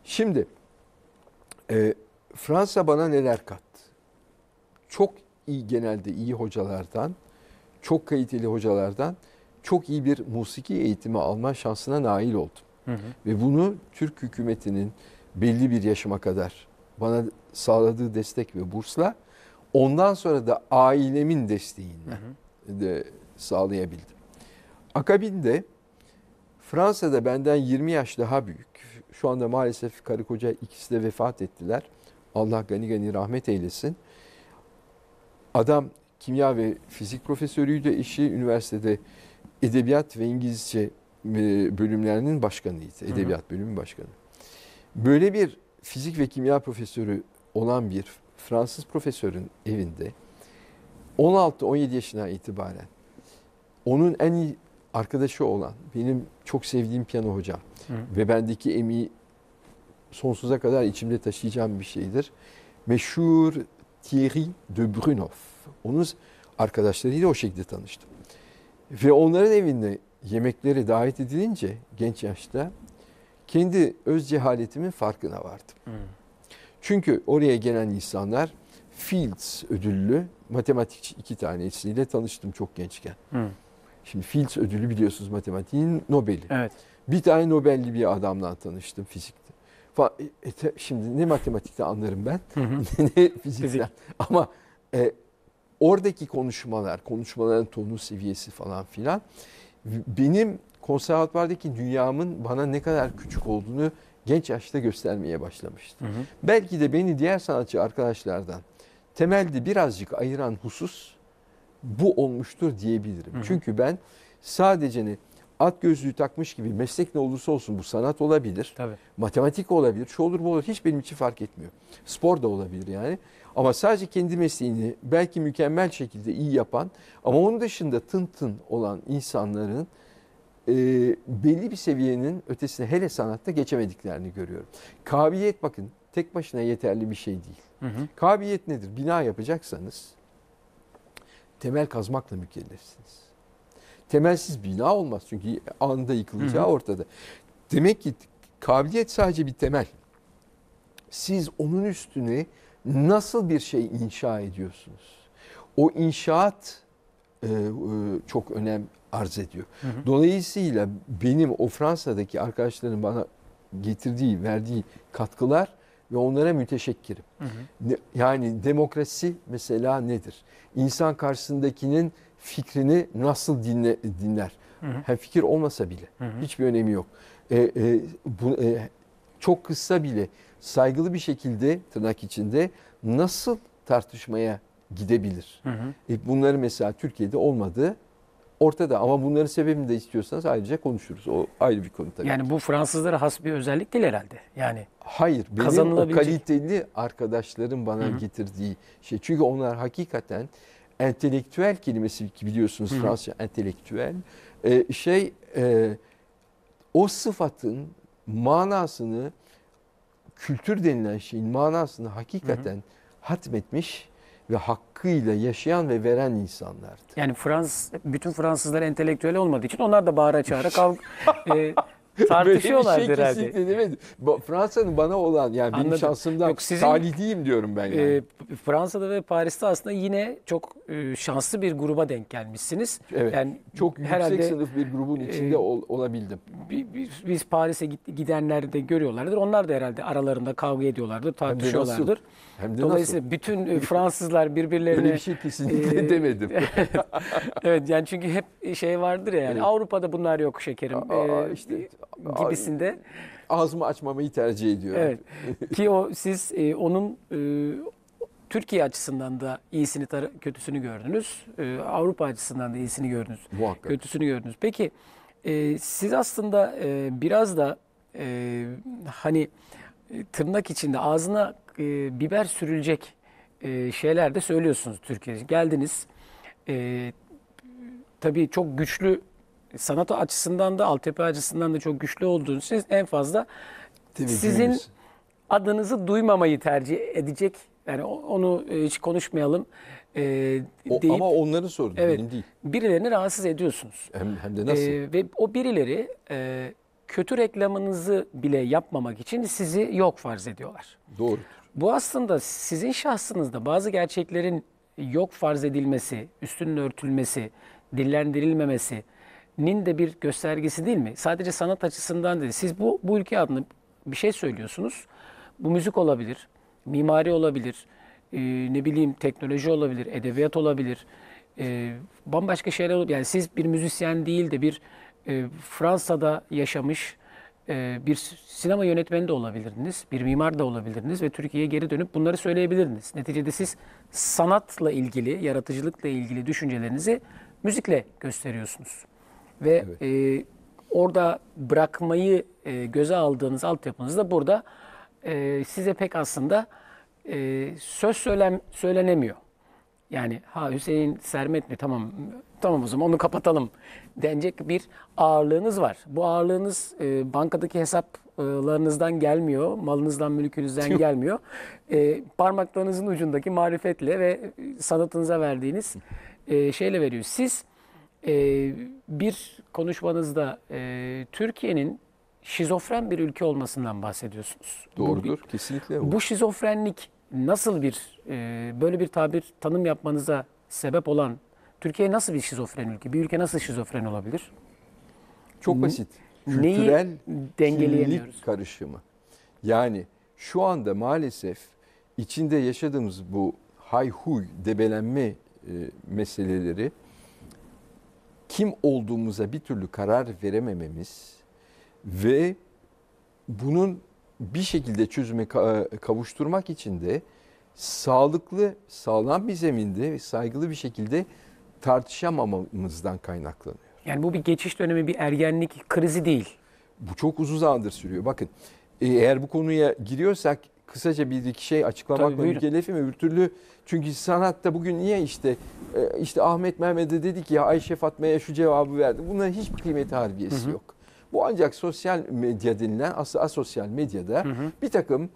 Şimdi e, Fransa bana neler kattı? Çok iyi genelde iyi hocalardan, çok kaliteli hocalardan çok iyi bir musiki eğitimi alma şansına nail oldum. Hı hı. Ve bunu Türk hükümetinin belli bir yaşıma kadar bana sağladığı destek ve bursla ondan sonra da ailemin desteğiyle Hı hı. de sağlayabildim. Akabinde Fransa'da benden 20 yaş daha büyük. Şu anda maalesef karı koca ikisi de vefat ettiler. Allah gani gani rahmet eylesin. Adam kimya ve fizik profesörüydü. Eşi üniversitede edebiyat ve İngilizce bölümlerinin başkanıydı. Edebiyat bölümü başkanı. Böyle bir fizik ve kimya profesörü olan bir Fransız profesörün evinde 16-17 yaşına itibaren onun en iyi arkadaşı olan benim çok sevdiğim piyano hocam Hı. ve bendeki emeği sonsuza kadar içimde taşıyacağım bir şeydir. Meşhur Thierry de Brunoff. Onun arkadaşlarıyla o şekilde tanıştım. Ve onların evinde yemekleri davet edilince genç yaşta kendi öz cehaletimin farkına vardım. Hı. Çünkü oraya gelen insanlar Fields ödüllü matematikçi iki tanesiyle tanıştım çok gençken. Hı. Şimdi Fields ödülü biliyorsunuz matematiğin Nobel'i. Evet. Bir tane Nobel'li bir adamla tanıştım fizikte. E, te- şimdi ne matematikte anlarım ben Hı hı. ne fizikten. Fizik. Ama e, oradaki konuşmalar, konuşmaların tonu seviyesi falan filan benim konservatuvardaki dünyamın bana ne kadar küçük olduğunu genç yaşta göstermeye başlamıştı. Hı hı. Belki de beni diğer sanatçı arkadaşlardan temelde birazcık ayıran husus bu olmuştur diyebilirim. Hı hı. Çünkü ben sadece ne at gözlüğü takmış gibi meslek ne olursa olsun bu sanat olabilir. Tabii. Matematik olabilir, şu olur bu olur hiç benim için fark etmiyor. Spor da olabilir yani. Ama sadece kendi mesleğini belki mükemmel şekilde iyi yapan ama onun dışında tın tın olan insanların e, belli bir seviyenin ötesine hele sanatta geçemediklerini görüyorum. Kabiliyet bakın tek başına yeterli bir şey değil. Hı hı. Kabiliyet nedir? Bina yapacaksanız temel kazmakla mükellefsiniz. Temelsiz bina olmaz çünkü anında yıkılacağı Hı hı. ortada. Demek ki kabiliyet sadece bir temel. Siz onun üstüne nasıl bir şey inşa ediyorsunuz? O inşaat e, e, çok önem arz ediyor. Dolayısıyla benim o Fransa'daki arkadaşların bana getirdiği, verdiği katkılar ve onlara müteşekkirim. Ne- Yani demokrasi mesela nedir? İnsan karşısındakinin fikrini nasıl dinle, dinler? Hem fikir olmasa bile hiçbir önemi yok. E, e, bu, e, çok kısa bile saygılı bir şekilde tırnak içinde nasıl tartışmaya gidebilir? E, bunları mesela Türkiye'de olmadı. Ortada ama bunların sebebini de istiyorsanız ayrıca konuşuruz. O ayrı bir konu tabii. Yani bu Fransızlara has bir özellik değil herhalde. Yani Hayır, benim o kaliteli arkadaşlarım bana getirdiği şey. Çünkü onlar hakikaten entelektüel kelimesi ki biliyorsunuz Fransızca entelektüel e, şey e, o sıfatın manasını kültür denilen şeyin manasını hakikaten hatmetmiş ve hakkıyla yaşayan ve veren insanlardı. yani Frans bütün Fransızlar entelektüel olmadığı için onlar da bağıra çağıra kav e, bir şey herhalde. kesinlikle. Bu- Fransa'nın bana olan yani benim Anladım. şansımdan Yok, sizin- talihliyim diyorum ben yani. E, Fransa'da ve Paris'te aslında yine çok e, şanslı bir gruba denk gelmişsiniz. Evet. Yani Çok yüksek herhalde sınıf bir grubun içinde e, ol- olabildim. bi- bi- biz Paris'e gidenler de görüyorlardır. Onlar da herhalde aralarında kavga ediyorlardır, tartışıyorlardır. Hem de Dolayısıyla bütün e, Fransızlar nasıl? birbirlerine Öyle bir şey kesinlikle e, demedim. evet yani çünkü hep şey vardır ya yani Evet. Avrupa'da bunlar yok şekerim. Aa, e, işte, gibisinde. Ağzımı açmamayı tercih ediyorum. Evet. Ki o siz e, onun e, Türkiye açısından da iyisini tar- kötüsünü gördünüz. E, Avrupa açısından da iyisini gördünüz. Muhakkak. Kötüsünü gördünüz. Peki e, siz aslında e, biraz da e, hani e, tırnak içinde ağzına e, biber sürülecek e, şeyler de söylüyorsunuz Türkiye'ye. Geldiniz. E, tabii çok güçlü sanat açısından da altyapı açısından da çok güçlü olduğunuz için en fazla Teveccühünüz. sizin adınızı duymamayı tercih edecek. Yani onu e, hiç konuşmayalım e, O- deyip ama onların sorunu Evet. benim değil. birilerini rahatsız ediyorsunuz. Hem, hem de nasıl? E, ve o birileri e, kötü reklamınızı bile yapmamak için sizi yok farz ediyorlar. Doğrudur. Bu aslında sizin şahsınızda bazı gerçeklerin yok farz edilmesi, üstünün örtülmesi, dillendirilmemesinin de bir göstergesi değil mi? Sadece sanat açısından değil. Siz bu, bu ülke adına bir şey söylüyorsunuz. Bu müzik olabilir, mimari olabilir, e, ne bileyim teknoloji olabilir, edebiyat olabilir, e, bambaşka şeyler olabilir. Yani siz bir müzisyen değil de bir e, Fransa'da yaşamış, ee, bir sinema yönetmeni de olabilirdiniz, bir mimar da olabilirdiniz ve Türkiye'ye geri dönüp bunları söyleyebilirdiniz. Neticede siz sanatla ilgili, yaratıcılıkla ilgili düşüncelerinizi müzikle gösteriyorsunuz. Ve Evet. e, orada bırakmayı e, göze aldığınız altyapınız da burada e, size pek aslında e, söz söylem, söylenemiyor. Yani ha Hüseyin Sermet mi tamam tamam o zaman onu kapatalım denecek bir ağırlığınız var. Bu ağırlığınız e, bankadaki hesaplarınızdan gelmiyor, malınızdan mülkünüzden gelmiyor. E, parmaklarınızın ucundaki marifetle ve sanatınıza verdiğiniz e, şeyle veriyor. Siz e, bir konuşmanızda e, Türkiye'nin şizofren bir ülke olmasından bahsediyorsunuz. Bu Doğrudur. Kesinlikle o. bu şizofrenlik nasıl bir e, böyle bir tabir tanım yapmanıza sebep olan Türkiye nasıl bir şizofren ülke? Bir ülke nasıl şizofren olabilir? Çok basit. Kültürel dengeleyemiyoruz? karışımı. Yani şu anda maalesef içinde yaşadığımız bu hayhuy, debelenme e, meseleleri kim olduğumuza bir türlü karar veremememiz ve bunun bir şekilde çözüme ka- kavuşturmak için de sağlıklı, sağlam bir zeminde ve saygılı bir şekilde tartışamamamızdan kaynaklanıyor. Yani bu bir geçiş dönemi, bir ergenlik krizi değil. Bu çok uzun zamandır sürüyor. Bakın e, eğer bu konuya giriyorsak kısaca bir iki şey Tabii, açıklamakla buyurun. mükellefim. Öbür türlü çünkü sanatta bugün niye işte e, işte Ahmet Mehmet'e dedik ya Ayşe Fatma'ya şu cevabı verdi. Bunların hiçbir kıymeti harbiyesi yok. Bu ancak sosyal medya denilen as asosyal medyada bir takım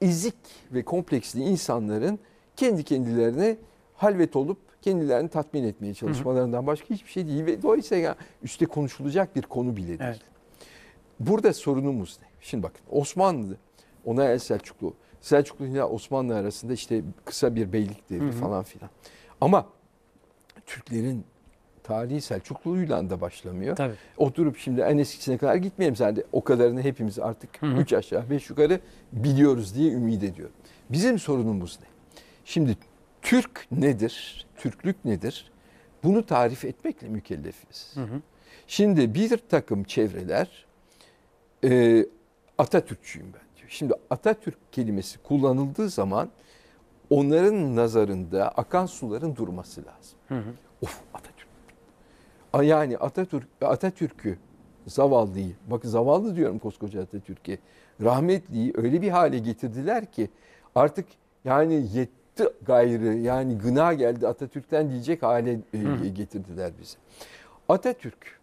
ezik ve kompleksli insanların kendi kendilerine halvet olup kendilerini tatmin etmeye çalışmalarından başka hiçbir şey değil. Ve dolayısıyla üstte konuşulacak bir konu bile değil. Evet. Burada sorunumuz ne? Şimdi bakın Osmanlı, ona El Selçuklu, Selçuklu ile Osmanlı arasında işte kısa bir beylik devri falan filan. Ama Türklerin tarihi Selçuklu'yla da başlamıyor. Tabii. Oturup şimdi en eskisine kadar gitmeyelim zaten. O kadarını hepimiz artık üç aşağı beş yukarı biliyoruz diye ümit ediyorum. Bizim sorunumuz ne? Şimdi Türk nedir? Türklük nedir? Bunu tarif etmekle mükellefiz. Şimdi bir takım çevreler e, Atatürkçüyüm ben. Şimdi Atatürk kelimesi kullanıldığı zaman onların nazarında akan suların durması lazım. Of Atatürk. Yani Atatürk Atatürk'ü zavallıyı, bak zavallı diyorum koskoca Atatürk'e. Rahmetliyi öyle bir hale getirdiler ki artık yani yetti gayrı yani gına geldi Atatürk'ten diyecek hale e, getirdiler bizi. Atatürk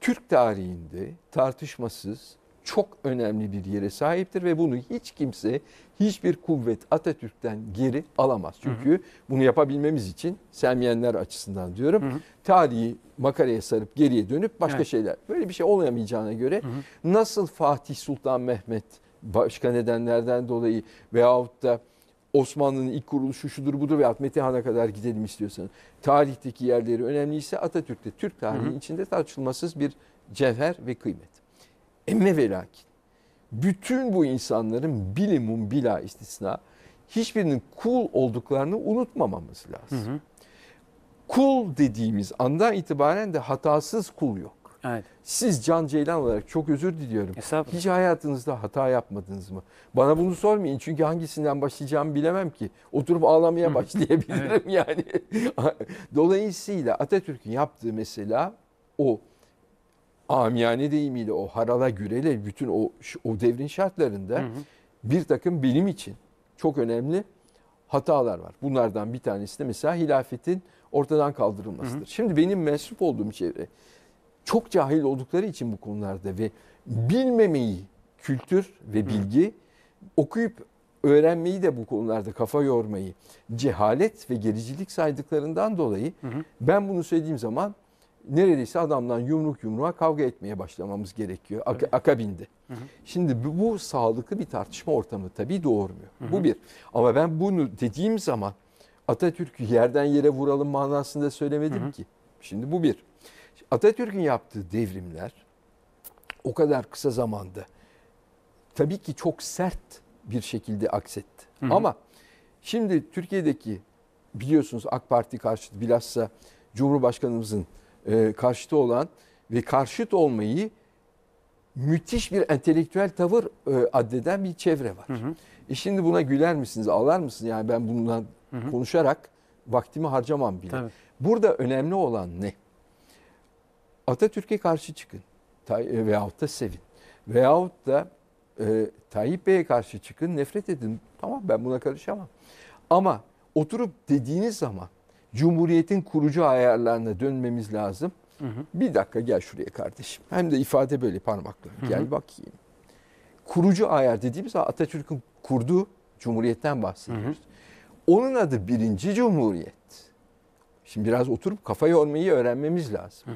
Türk tarihinde tartışmasız çok önemli bir yere sahiptir ve bunu hiç kimse hiçbir kuvvet Atatürk'ten geri alamaz. Çünkü bunu yapabilmemiz için sevmeyenler açısından diyorum. Tarihi makaraya sarıp geriye dönüp başka Evet. şeyler. Böyle bir şey olamayacağına göre nasıl Fatih Sultan Mehmet başka nedenlerden dolayı veyahut da Osmanlı'nın ilk kuruluşu şudur budur ve Metehan'a kadar gidelim istiyorsanız. Tarihteki yerleri önemliyse Atatürk'te Türk tarihi içinde tartışılmasız bir cevher ve kıymet. Emme ve lakin bütün bu insanların bilimum bila istisna hiçbirinin kul olduklarını unutmamamız lazım. Kul dediğimiz andan itibaren de hatasız kul yok. Evet. Siz Can Ceylan olarak çok özür diliyorum. Estağfurullah. Hiç hayatınızda hata yapmadınız mı? Bana bunu sormayın çünkü hangisinden başlayacağımı bilemem ki. Oturup ağlamaya başlayabilirim yani. Dolayısıyla Atatürk'ün yaptığı mesela o amiyane deyimiyle o harala gürele bütün o o devrin şartlarında bir takım bilim için çok önemli hatalar var. Bunlardan bir tanesi de mesela hilafetin ortadan kaldırılmasıdır. Şimdi benim mensup olduğum çevre çok cahil oldukları için bu konularda ve bilmemeyi kültür ve bilgi okuyup öğrenmeyi de bu konularda kafa yormayı cehalet ve gericilik saydıklarından dolayı ben bunu söylediğim zaman neredeyse adamdan yumruk yumruğa kavga etmeye başlamamız gerekiyor ak- akabinde. Şimdi bu, bu sağlıklı bir tartışma ortamı tabii doğurmuyor. Bu bir. Ama ben bunu dediğim zaman Atatürk'ü yerden yere vuralım manasında söylemedim ki. Şimdi bu bir. Atatürk'ün yaptığı devrimler o kadar kısa zamanda tabii ki çok sert bir şekilde aksetti. Ama şimdi Türkiye'deki biliyorsunuz AK Parti karşıtı bilhassa Cumhurbaşkanımızın e, karşıtı olan ve karşıt olmayı müthiş bir entelektüel tavır e, addeden bir çevre var. E şimdi buna güler misiniz, ağlar mısınız? Yani ben bundan konuşarak vaktimi harcamam bile. Tabii. Burada önemli olan ne? Atatürk'e karşı çıkın Tay- e, veyahut da sevin. Veyahut da e, Tayyip Bey'e karşı çıkın, nefret edin. Tamam ben buna karışamam. Ama oturup dediğiniz zaman Cumhuriyet'in kurucu ayarlarına dönmemiz lazım. Bir dakika gel şuraya kardeşim. Hem de ifade böyle parmakla. Gel bakayım. Kurucu ayar dediğimiz Atatürk'ün kurduğu Cumhuriyet'ten bahsediyoruz. Onun adı birinci Cumhuriyet. Şimdi biraz oturup kafa yormayı öğrenmemiz lazım.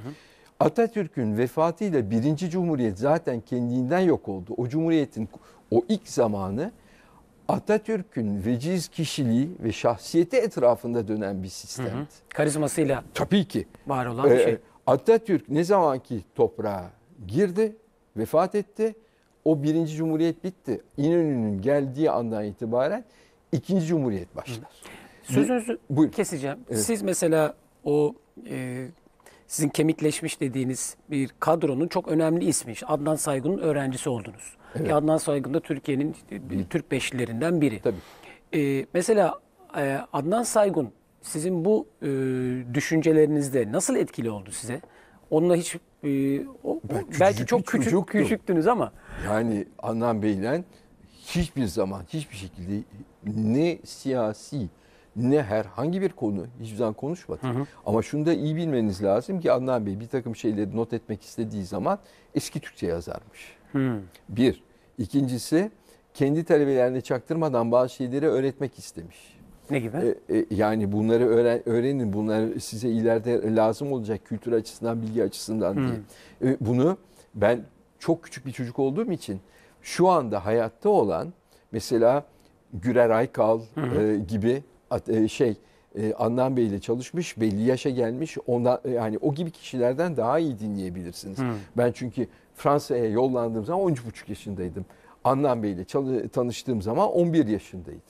Atatürk'ün vefatıyla birinci Cumhuriyet zaten kendinden yok oldu. O Cumhuriyet'in o ilk zamanı Atatürk'ün veciz kişiliği ve şahsiyeti etrafında dönen bir sistemdi. Karizmasıyla Tabii ki. var olan bir Ee, şey. Atatürk ne zamanki toprağa girdi, vefat etti. O birinci cumhuriyet bitti. İnönü'nün geldiği andan itibaren ikinci cumhuriyet başlar. Sözünüzü Buyurun. keseceğim. Evet. Siz mesela o e, sizin kemikleşmiş dediğiniz bir kadronun çok önemli ismi. Adnan Saygun'un öğrencisi oldunuz. Ki Adnan Saygun da Türkiye'nin e, Türk beşlilerinden biri. Tabii. E, mesela e, Adnan Saygun sizin bu e, düşüncelerinizde nasıl etkili oldu size? Onunla hiç e, o- Ben belki küçücük çok bir küçük çocuktum. küçüktünüz ama Yani Adnan Bey'le hiçbir zaman hiçbir şekilde ne siyasi ne herhangi bir konu hiçbir zaman konuşmadık. Ama şunu da iyi bilmeniz lazım ki Adnan Bey bir takım şeyleri not etmek istediği zaman eski Türkçe yazarmış. Bir. İkincisi kendi talebelerine çaktırmadan bazı şeyleri öğretmek istemiş. ne gibi? E, e, yani bunları öğren, öğrenin. Bunlar size ileride lazım olacak kültür açısından, bilgi açısından diye. E, bunu ben çok küçük bir çocuk olduğum için şu anda hayatta olan mesela Gürer Aykal e, gibi at- e, şey e, Adnan Bey ile çalışmış, belli yaşa gelmiş. Ondan e, yani o gibi kişilerden daha iyi dinleyebilirsiniz. Hı. Ben çünkü Fransa'ya yollandığım zaman 13,5 yaşındaydım. Adnan Bey ile tanıştığım zaman 11 yaşındaydım.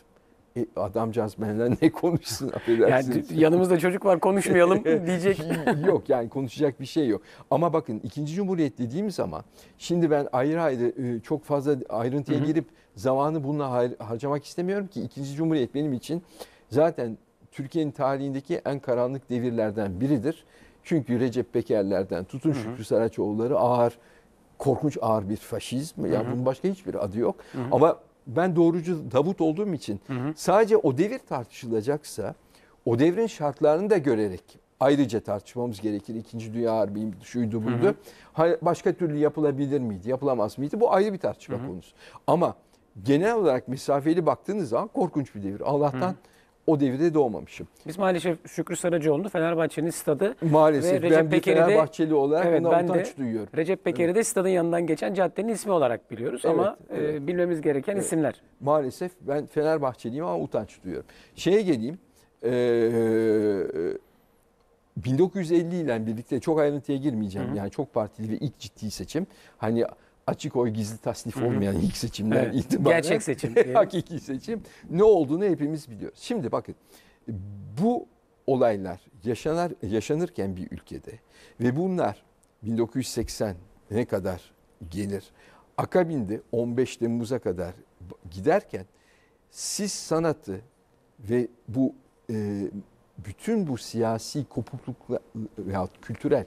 E, adamcağız benimle ne konuşsun Yani affedersiniz. yanımızda çocuk var konuşmayalım diyecek. yok yani konuşacak bir şey yok. Ama bakın ikinci cumhuriyet dediğim zaman şimdi ben ayrı ayrı e, çok fazla ayrıntıya Hı hı. girip zamanı bununla har- harcamak istemiyorum ki ikinci cumhuriyet benim için zaten Türkiye'nin tarihindeki en karanlık devirlerden biridir. Çünkü Recep Pekerler'den tutun. Şükrü Saraçoğulları ağır korkunç ağır bir faşizm. Yani Hı hı. bunun başka hiçbir adı yok. Hı hı. Ama ben doğrucu Davut olduğum için Hı hı. Sadece o devir tartışılacaksa o devrin şartlarını da görerek ayrıca tartışmamız gerekir. İkinci Dünya Harbi şuydu buydu. Hı hı. Başka türlü yapılabilir miydi, yapılamaz mıydı? Bu ayrı bir tartışma Hı hı. konusu. Ama genel olarak mesafeli baktığınız zaman korkunç bir devir. Allah'tan o devirde doğmamışım. Biz maalesef Şükrü Saracoğlu'nu Fenerbahçe'nin stadı Maalesef Ve Recep ben bir Peker'i de- Fenerbahçeli olarak Evet, buna ben de- utanç duyuyorum. Recep Peker'i de stadın yanından geçen caddenin ismi olarak biliyoruz ama Evet, e, evet. bilmemiz gereken Evet. isimler. Maalesef ben Fenerbahçeliyim ama utanç duyuyorum. Şeye geleyim. eee, 1950 ile birlikte çok ayrıntıya girmeyeceğim. Hı hı. Yani çok partili ve ilk ciddi seçim. Hani açık oy gizli tasnif olmayan ilk seçimden Evet, itibaren. Gerçek seçim. Hakiki seçim. Ne olduğunu hepimiz biliyoruz. Şimdi bakın bu olaylar yaşanar yaşanırken bir ülkede ve bunlar 1980 ne kadar gelir? Akabinde 15 Temmuz'a kadar giderken siz sanatı ve bu e, bütün bu siyasi kopukluklar veya kültürel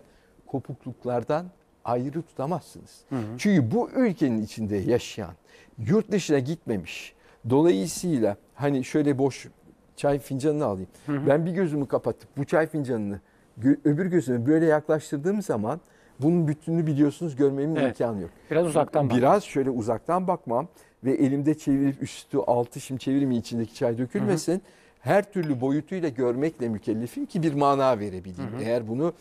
kopukluklardan ayrı tutamazsınız. Hı hı. Çünkü bu ülkenin içinde yaşayan, yurt dışına gitmemiş. Dolayısıyla hani şöyle boş çay fincanını alayım. Hı hı. Ben bir gözümü kapatıp bu çay fincanını öbür gözüme böyle yaklaştırdığım zaman bunun bütününü biliyorsunuz görmemin Evet. imkanı yok. Biraz uzaktan bak. Biraz şöyle uzaktan bakmam ve elimde çevirip üstü altı şimdi çevirimi içindeki çay dökülmesin. Her türlü boyutuyla görmekle mükellefim ki bir mana verebileyim. Hı hı. Eğer bunu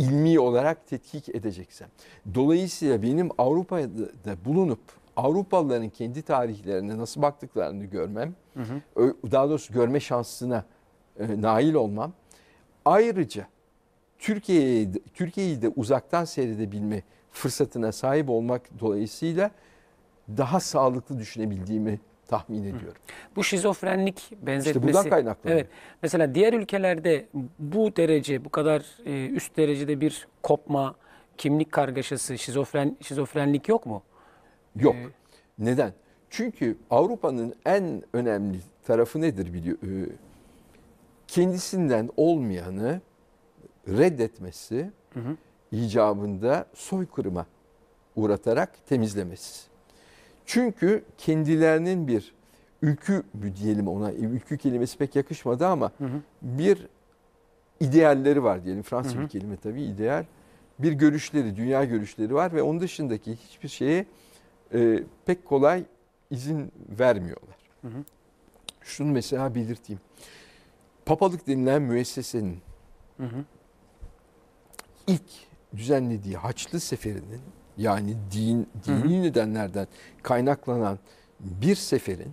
ilmi olarak tetkik edeceksem. Dolayısıyla benim Avrupa'da bulunup Avrupalıların kendi tarihlerine nasıl baktıklarını görmem, Hı hı. daha doğrusu görme şansına e, nail olmam. Ayrıca Türkiye'yi Türkiye'yi de uzaktan seyredebilme fırsatına sahip olmak dolayısıyla daha sağlıklı düşünebildiğimi tahmin ediyorum. Bu şizofrenlik benzetmesi. İşte buradan kaynaklanıyor. Evet. Mesela diğer ülkelerde bu derece, bu kadar e, üst derecede bir kopma, kimlik kargaşası, şizofren şizofrenlik yok mu? Yok. Ee, Neden? Çünkü Avrupa'nın en önemli tarafı nedir biliyor? Ee, Kendisinden olmayanı reddetmesi Hı hı. icabında soykırıma uğratarak temizlemesi. Çünkü kendilerinin bir ülkü mü diyelim ona, ülkü kelimesi pek yakışmadı ama Hı hı. bir idealleri var diyelim. Fransız Hı hı. bir kelime tabii ideal. Bir görüşleri, dünya görüşleri var ve onun dışındaki hiçbir şeye e, pek kolay izin vermiyorlar. Hı hı. Şunu mesela belirteyim. Papalık denilen müessesenin Hı hı. ilk düzenlediği Haçlı Seferi'nin yani din, Hı hı. dini nedenlerden kaynaklanan bir seferin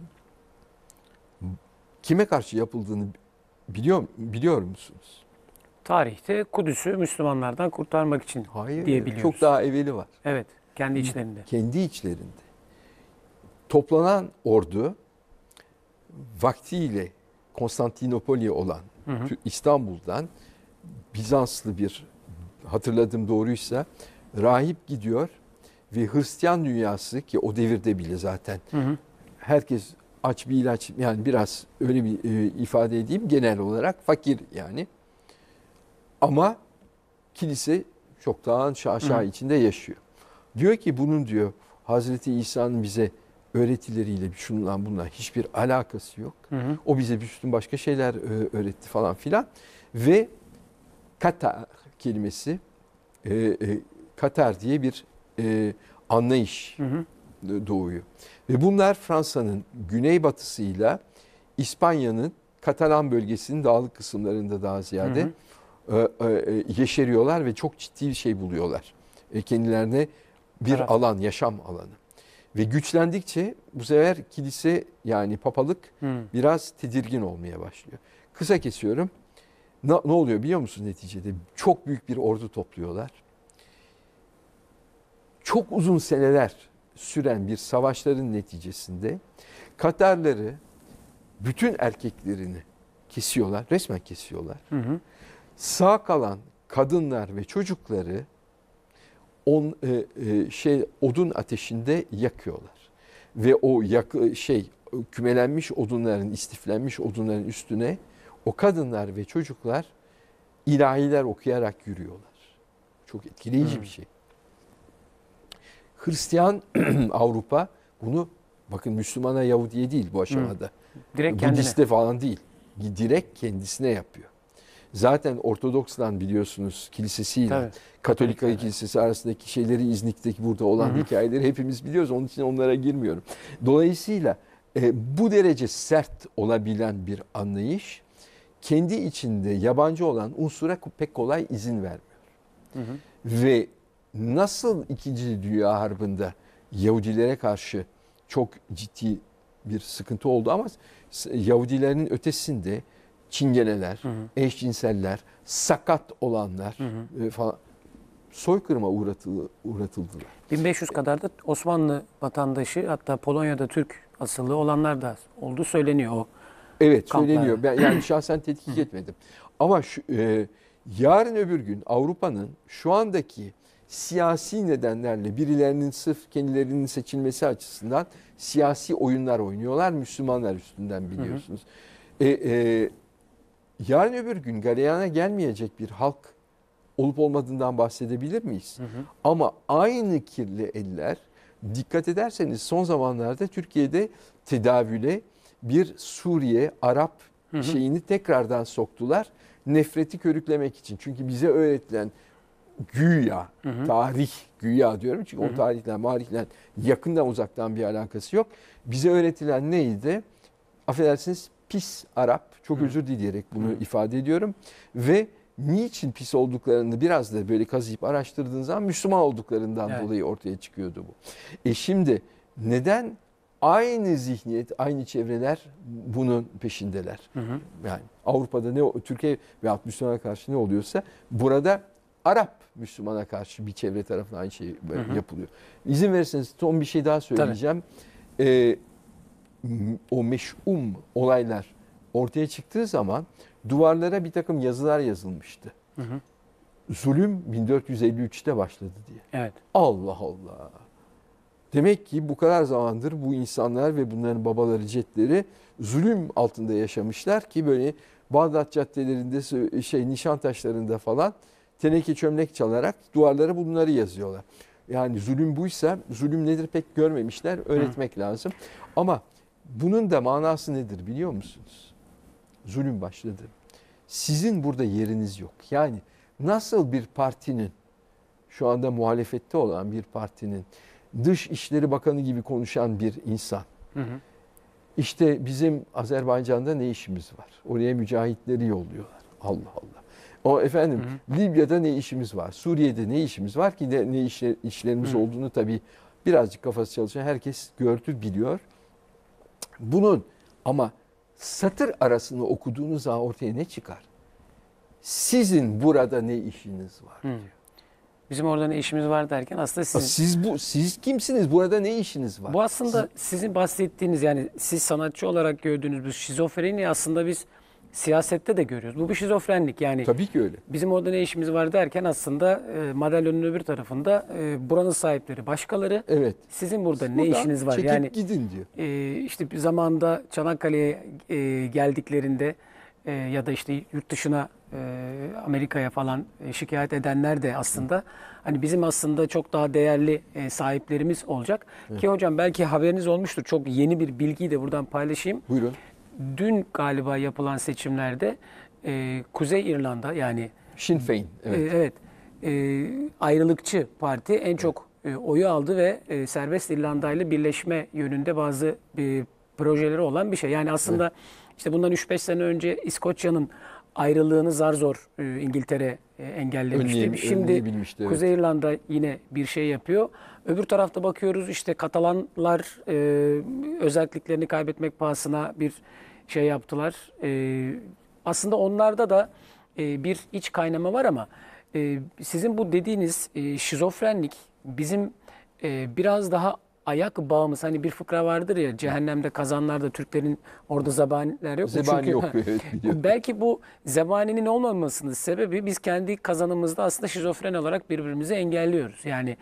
kime karşı yapıldığını biliyor biliyor musunuz? Tarihte Kudüs'ü Müslümanlardan kurtarmak için Hayır. diyebiliyoruz. Çok daha evveli var. Evet, kendi içlerinde. Kendi içlerinde. Toplanan ordu vaktiyle Konstantinopolye olan Hı hı. İstanbul'dan Bizanslı bir hatırladığım doğruysa rahip gidiyor ve Hristiyan dünyası ki o devirde bile zaten Hı hı. herkes aç bir ilaç yani biraz öyle bir e, ifade edeyim genel olarak fakir yani. Ama kilise çoktan şaşa içinde yaşıyor. Diyor ki bunun diyor Hazreti İsa'nın bize öğretileriyle şundan bundan hiçbir alakası yok. Hı hı. O bize bütün başka şeyler e, öğretti falan filan. Ve Katar kelimesi e, e, Katar diye bir e, anlayış Hı hı. doğuyor. Ve bunlar Fransa'nın güneybatısıyla İspanya'nın Katalan bölgesinin dağlık kısımlarında daha ziyade Hı e, e, yeşeriyorlar ve çok ciddi bir şey buluyorlar. E, kendilerine bir Taraf. alan, yaşam alanı. Ve güçlendikçe bu sefer kilise yani papalık Hı. biraz tedirgin olmaya başlıyor. Kısa kesiyorum. Ne, ne oluyor biliyor musun neticede? Çok büyük bir ordu topluyorlar. Çok uzun seneler süren bir savaşların neticesinde Katarları bütün erkeklerini kesiyorlar, resmen kesiyorlar. Hı hı. Sağ kalan kadınlar ve çocukları on e, e, şey odun ateşinde yakıyorlar. Ve o yak şey kümelenmiş odunların, istiflenmiş odunların üstüne o kadınlar ve çocuklar ilahiler okuyarak yürüyorlar. Çok etkileyici Hı. bir şey. Hristiyan Avrupa bunu bakın Müslümana Yahudiye değil bu aşamada. Direkt kendine. Budiste falan değil. Direkt kendisine yapıyor. Zaten Ortodoks'tan biliyorsunuz kilisesiyle Tabii. Katolik Katolik, Kilisesi arasındaki şeyleri İznik'teki burada olan Hı hı. hikayeleri hepimiz biliyoruz. Onun için onlara girmiyorum. Dolayısıyla e, bu derece sert olabilen bir anlayış kendi içinde yabancı olan unsura pek kolay izin vermiyor. Hı hı. Ve nasıl 2. Dünya Harbi'nde Yahudilere karşı çok ciddi bir sıkıntı oldu ama Yahudilerin ötesinde Çingeneler, Hı hı. eşcinseller, sakat olanlar Hı hı. e, falan soykırıma uğratıl, uğratıldılar. 1500 kadar da Osmanlı vatandaşı hatta Polonya'da Türk asıllı olanlar da olduğu söyleniyor o. Evet Kamplar. söyleniyor. Ben yani şahsen tetkik etmedim. Ama şu, e, yarın öbür gün Avrupa'nın şu andaki siyasi nedenlerle birilerinin sırf kendilerinin seçilmesi açısından siyasi oyunlar oynuyorlar Müslümanlar üstünden biliyorsunuz. E, e, yarın öbür gün galeyana gelmeyecek bir halk olup olmadığından bahsedebilir miyiz? Hı hı. Ama aynı kirli eller dikkat ederseniz son zamanlarda Türkiye'de tedavüle bir Suriye, Arap Hı hı. şeyini tekrardan soktular. Nefreti körüklemek için. Çünkü bize öğretilen güya, Hı hı. tarih güya diyorum. Çünkü Hı hı. o tarihle, marihle yakından uzaktan bir alakası yok. Bize öğretilen neydi? Affedersiniz pis Arap. Çok Hı. özür dileyerek bunu Hı. ifade ediyorum. Ve niçin pis olduklarını biraz da böyle kazıyıp araştırdığınız zaman Müslüman olduklarından Evet. dolayı ortaya çıkıyordu bu. E şimdi neden aynı zihniyet, aynı çevreler bunun peşindeler? Hı hı. Yani Avrupa'da ne Türkiye veya Müslümana karşı ne oluyorsa burada Arap Müslümana karşı bir çevre tarafından aynı şey Hı hı. yapılıyor. İzin verirseniz son bir şey daha söyleyeceğim. Ee, o meş'um olaylar ortaya çıktığı zaman duvarlara bir takım yazılar yazılmıştı. Hı hı. Zulüm 1453'te başladı diye. Evet. Allah Allah. Demek ki bu kadar zamandır bu insanlar ve bunların babaları cetleri zulüm altında yaşamışlar ki böyle Bağdat caddelerinde şey Nişantaşlarında falan teneke çömlek çalarak duvarlara bunları yazıyorlar. Yani zulüm buysa zulüm nedir pek görmemişler öğretmek lazım. Ama bunun da manası nedir biliyor musunuz? Zulüm başladı. Sizin burada yeriniz yok. Yani nasıl bir partinin şu anda muhalefette olan bir partinin dış işleri bakanı gibi konuşan bir insan. Hı hı. İşte bizim Azerbaycan'da ne işimiz var? Oraya mücahitleri yolluyorlar. Allah Allah. O efendim Libya'da ne işimiz var? Suriye'de ne işimiz var ki ne, ne işle- işlerimiz Hı. olduğunu tabii birazcık kafası çalışan herkes gördü, biliyor. Bunun ama satır arasını okuduğunuz zaman ortaya ne çıkar? Sizin burada ne işiniz var? Hı. Bizim orada ne işimiz var derken aslında Siz, siz, siz bu siz kimsiniz? Burada ne işiniz var? bu aslında sizin bahsettiğiniz yani siz sanatçı olarak gördüğünüz bu şizofreni aslında biz siyasette de görüyoruz. Bu bir şizofrenlik yani. Tabii ki öyle. Bizim orada ne işimiz var derken aslında e, madalyonun öbür tarafında e, buranın sahipleri başkaları. Evet. Sizin burada ne Buradan işiniz var? Çekip Yani gidin diyor. e, işte bir zamanda Çanakkale'ye e, geldiklerinde e, ya da işte yurt dışına e, Amerika'ya falan e, şikayet edenler de aslında hani bizim aslında çok daha değerli e, sahiplerimiz olacak. Ki hocam belki haberiniz olmuştur. Çok yeni bir bilgiyi de buradan paylaşayım. Buyurun. Dün galiba yapılan seçimlerde e, Kuzey İrlanda yani Sinn Féin. Evet. e, evet e, ayrılıkçı parti en çok e, oyu aldı ve e, serbest İrlanda ile birleşme yönünde bazı e, projeleri olan bir şey. Yani aslında işte bundan 3-5 sene önce İskoçya'nın ayrılığını zar zor e, İngiltere e, engellemişti. Önleyem- Şimdi evet. Kuzey İrlanda yine bir şey yapıyor. Öbür tarafta bakıyoruz işte Katalanlar e, özelliklerini kaybetmek pahasına bir şey yaptılar. E, aslında onlarda da e, bir iç kaynama var ama e, sizin bu dediğiniz e, şizofrenlik bizim e, biraz daha ayak bağımız. Hani bir fıkra vardır ya cehennemde kazanlarda Türklerin orada zebaniler yok. mu? Zebani Çünkü- yok. Belki bu zebaninin olmamasının sebebi biz kendi kazanımızda aslında şizofren olarak birbirimizi engelliyoruz. Yani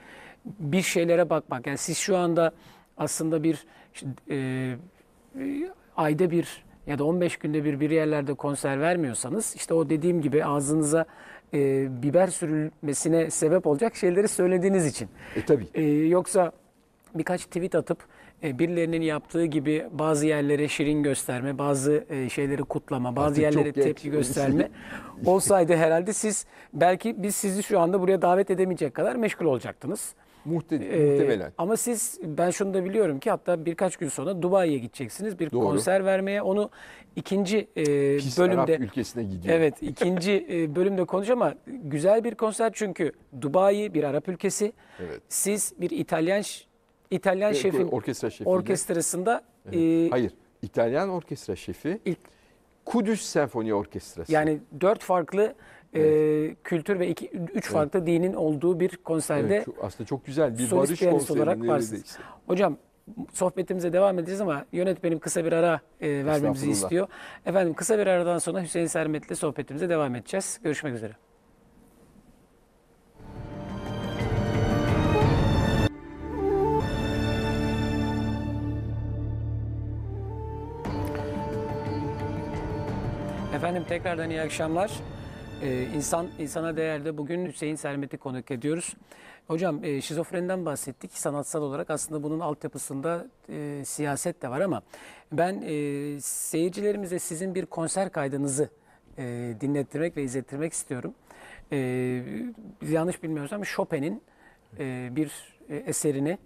bir şeylere bakmak. Yani siz şu anda aslında bir işte, e, e, ayda bir ya da 15 günde bir bir yerlerde konser vermiyorsanız işte o dediğim gibi ağzınıza e, biber sürülmesine sebep olacak şeyleri söylediğiniz için. E tabii. Ee, yoksa birkaç tweet atıp e, birilerinin yaptığı gibi bazı yerlere şirin gösterme, bazı e, şeyleri kutlama, bazı Artık yerlere geç. tepki gösterme olsaydı herhalde siz belki biz sizi şu anda buraya davet edemeyecek kadar meşgul olacaktınız. Muhte- Ee, muhtemelen. Ama siz ben şunu da biliyorum ki hatta birkaç gün sonra Dubai'ye gideceksiniz bir Doğru. konser vermeye. Onu ikinci e, Pis bölümde Arap ülkesine gidiyor. Evet ikinci e, bölümde konuş ama güzel bir konser çünkü Dubai bir Arap ülkesi. Evet. Siz bir İtalyan İtalyan Evet, şefin orkestra şefiyle. orkestrasında Evet. e, Hayır. İtalyan orkestra şefi ilk Kudüs Senfoni Orkestrası. yani dört farklı e, kültür ve iki, üç farklı dinin olduğu bir konserde Evet, çok- aslında çok güzel bir barış konseri olarak varsınız. neredeyse. Hocam sohbetimize devam edeceğiz ama yönetmenim kısa bir ara e, vermemizi istiyor. Efendim kısa bir aradan sonra Hüseyin Sermet'le sohbetimize devam edeceğiz. Görüşmek üzere. Efendim tekrardan iyi akşamlar. Ee, insan insana değerde bugün Hüseyin Sermet'i konuk ediyoruz. Hocam e, şizofreniden bahsettik. Sanatsal olarak aslında bunun altyapısında e, siyaset de var ama ben e, seyircilerimize sizin bir konser kaydınızı e, dinlettirmek ve izlettirmek istiyorum. E, yanlış bilmiyorsam Chopin'in e, bir e, eserini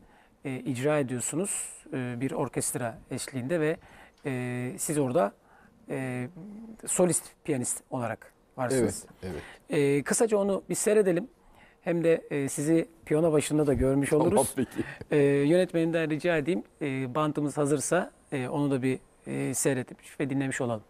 e, icra ediyorsunuz e, bir orkestra eşliğinde ve e, siz orada e, solist piyanist olarak varsınız. Evet, evet. E, kısaca onu bir seyredelim. Hem de e, sizi piyano başında da görmüş Tamam oluruz. peki. E, yönetmeninden rica edeyim. E, bantımız hazırsa e, onu da bir e, seyredip ve dinlemiş olalım.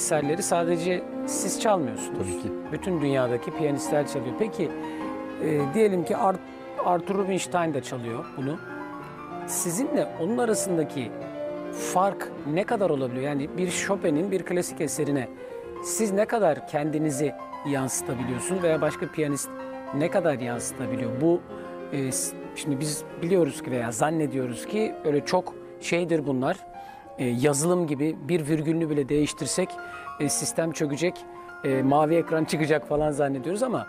Eserleri sadece siz çalmıyorsunuz. Tabii ki. Bütün dünyadaki piyanistler çalıyor. Peki e, diyelim ki Art, Arthur Rubinstein de çalıyor bunu. Sizinle onun arasındaki fark ne kadar olabiliyor? Yani bir Chopin'in bir klasik eserine siz ne kadar kendinizi yansıtabiliyorsunuz veya başka piyanist ne kadar yansıtabiliyor? Bu e, şimdi biz biliyoruz ki veya zannediyoruz ki öyle çok şeydir bunlar. E, yazılım gibi bir virgülünü bile değiştirsek e, sistem çökecek, e, mavi ekran çıkacak falan zannediyoruz ama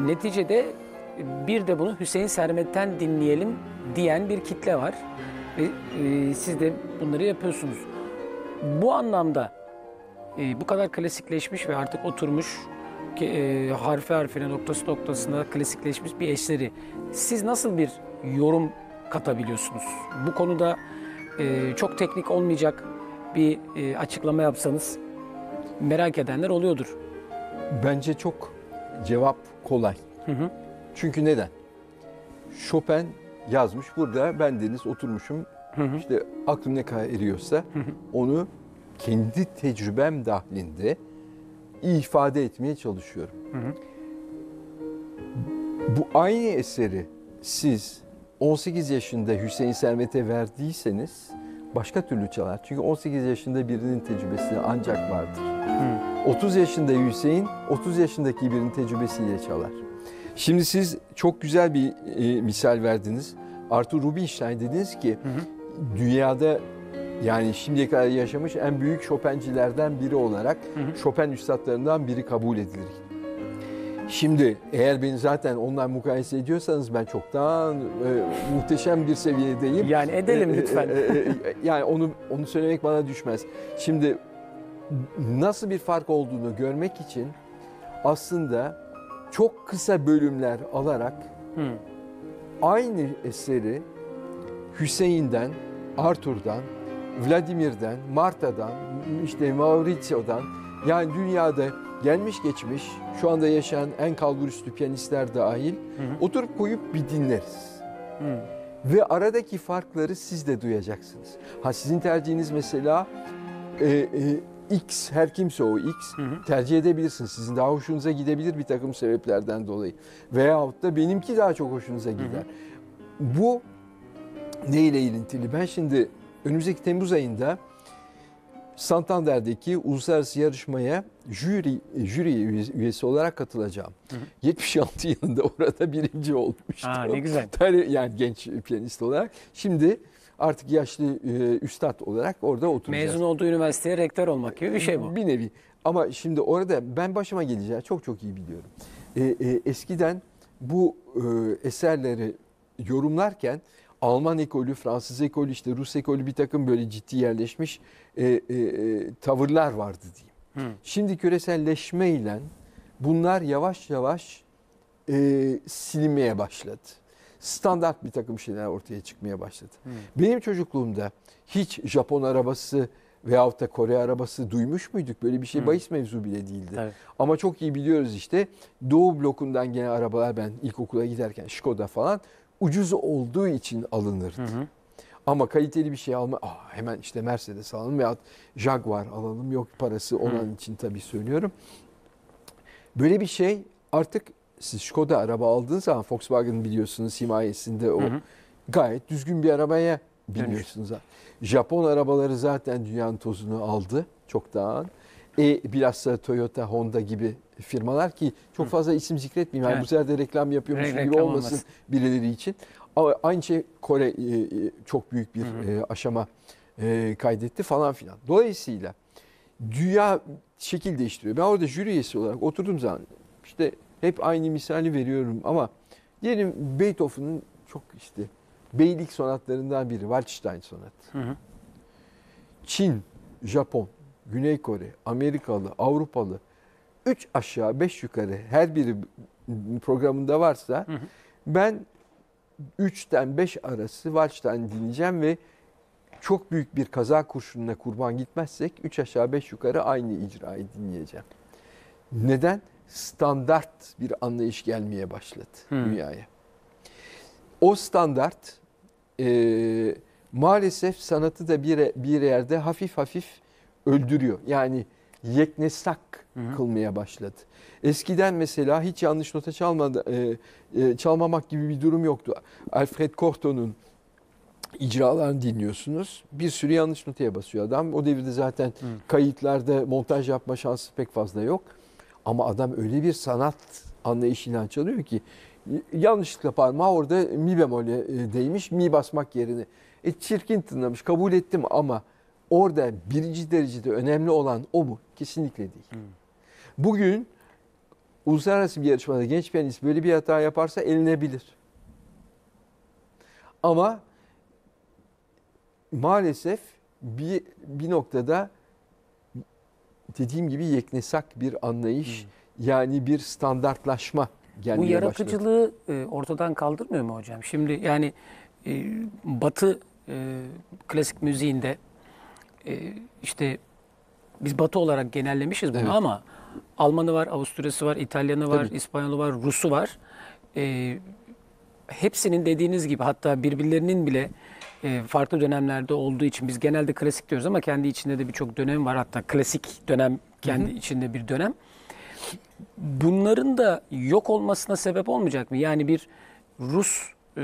neticede bir de bunu Hüseyin Sermet'ten dinleyelim diyen bir kitle var. Ve siz de bunları yapıyorsunuz. Bu anlamda bu kadar klasikleşmiş ve artık oturmuş harfi harfine noktası noktasına klasikleşmiş bir eseri siz nasıl bir yorum katabiliyorsunuz? Bu konuda e, çok teknik olmayacak bir e, açıklama yapsanız merak edenler oluyordur. Bence çok cevap kolay. Çünkü neden? Chopin yazmış burada ben Deniz oturmuşum işte aklım ne kadar eriyorsa onu kendi tecrübem dahilinde ifade etmeye çalışıyorum. Bu aynı eseri siz 18 yaşında Hüseyin Sermet'e verdiyseniz başka türlü çalar. Çünkü 18 yaşında birinin tecrübesi ancak vardır. 30 yaşında Hüseyin 30 yaşındaki birinin tecrübesiyle çalar. Şimdi siz çok güzel bir e, misal verdiniz. Arthur Rubinstein dediniz ki dünyada yani şimdiye kadar yaşamış en büyük Chopin'cilerden biri olarak Chopin üstadlarından biri kabul edilir. Şimdi eğer beni zaten ondan mukayese ediyorsanız ben çoktan e, muhteşem bir seviyedeyim. Yani edelim E, e, lütfen. e, e, yani onu onu söylemek bana düşmez. Şimdi nasıl bir fark olduğunu görmek için aslında çok kısa bölümler alarak Hı. aynı eseri Hüseyin'den, Arthur'dan, Vladimir'den, Marta'dan, işte Maurizio'dan yani dünyada gelmiş geçmiş şu anda yaşayan en kalburüstü piyanistler dahil oturup koyup bir dinleriz. Hı. Ve aradaki farkları siz de duyacaksınız. Ha sizin tercihiniz mesela e, e, X her kimse o X tercih edebilirsiniz. Sizin daha hoşunuza gidebilir bir takım sebeplerden dolayı. Veyahut da benimki daha çok hoşunuza gider. Bu ne ile ilintili? Ben şimdi önümüzdeki Temmuz ayında Santander'deki uluslararası yarışmaya jüri, jüri üyesi- olarak katılacağım. 76 yılında orada birinci olmuştum. Aa, ne güzel. Tabii yani genç piyanist olarak. Şimdi artık yaşlı e, üstad olarak orada oturacağız. Mezun olduğu üniversiteye rektör olmak gibi bir şey bu. Bir nevi. Ama şimdi orada ben başıma geleceği çok çok iyi biliyorum. E, e, eskiden bu e, eserleri yorumlarken Alman ekolü, Fransız ekolü, işte Rus ekolü bir takım böyle ciddi yerleşmiş e, e, e, tavırlar vardı diyeyim. Hı. Şimdi küreselleşmeyle bunlar yavaş yavaş e, silinmeye başladı. Standart bir takım şeyler ortaya çıkmaya başladı. Benim çocukluğumda hiç Japon arabası veyahut da Kore arabası duymuş muyduk? Böyle bir şey bahis mevzu bile değildi. Tabii. Ama çok iyi biliyoruz işte Doğu blokundan gelen arabalar ben ilkokula giderken Skoda falan ucuz olduğu için alınırdı. Ama kaliteli bir şey alma Aa, hemen işte Mercedes alalım veyahut Jaguar alalım yok parası olan için tabii söylüyorum. Böyle bir şey artık siz Skoda araba aldığınız zaman Volkswagen biliyorsunuz himayesinde o gayet düzgün bir arabaya biniyorsunuz. Japon arabaları zaten dünyanın tozunu aldı çoktan. E bilhassa Toyota, Honda gibi firmalar ki çok fazla isim zikretmeyeyim. Yani Evet. bu sefer de reklam yapıyormuş Re- gibi reklam olmasın olmasın. birileri için. Ama aynı şey Kore e, e, çok büyük bir e, aşama e, kaydetti falan filan. Dolayısıyla dünya şekil değiştiriyor. Ben orada jüri üyesi olarak oturduğum zaman işte hep aynı misali veriyorum ama diyelim Beethoven'ın çok işte beylik sonatlarından biri Waldstein sonatı. Hı hı. Çin, Japon, Güney Kore, Amerikalı, Avrupalı 3 aşağı 5 yukarı her biri programında varsa ben 3'ten 5 arası Waldstein dinleyeceğim ve çok büyük bir kaza kurşununa kurban gitmezsek 3 aşağı 5 yukarı aynı icrayı dinleyeceğim. Neden? Standart bir anlayış gelmeye başladı Hmm. dünyaya. O standart e, maalesef sanatı da bir, bir yerde hafif hafif öldürüyor. Yani yeknesak kılmaya başladı. Eskiden mesela hiç yanlış nota çalmadı, e, e, çalmamak gibi bir durum yoktu. Alfred Corto'nun icralarını dinliyorsunuz. Bir sürü yanlış notaya basıyor adam. O devirde zaten kayıtlarda montaj yapma şansı pek fazla yok. Ama adam öyle bir sanat anlayışıyla çalıyor ki yanlışlıkla parmağı orada mi bemole e, değmiş mi basmak yerine. E çirkin tınlamış kabul ettim ama orada birinci derecede önemli olan o mu? Kesinlikle değil. Bugün uluslararası bir yarışmada genç piyanist böyle bir hata yaparsa elinebilir. Ama maalesef bir, bir noktada dediğim gibi yeknesak bir anlayış yani bir standartlaşma Bu gelmeye başladı. yaratıcılığı e, ortadan kaldırmıyor mu hocam? Şimdi yani e, Batı e, klasik müziğinde e, işte biz Batı olarak genellemişiz bunu Evet. ama Almanı var, Avusturya'sı var, İtalyanı var, Tabii. İspanyolu var, Rusu var. e, hepsinin dediğiniz gibi hatta birbirlerinin bile e, farklı dönemlerde olduğu için biz genelde klasik diyoruz ama kendi içinde de birçok dönem var. Hatta klasik dönem kendi içinde bir dönem. Bunların da yok olmasına sebep olmayacak mı? Yani bir Rus e,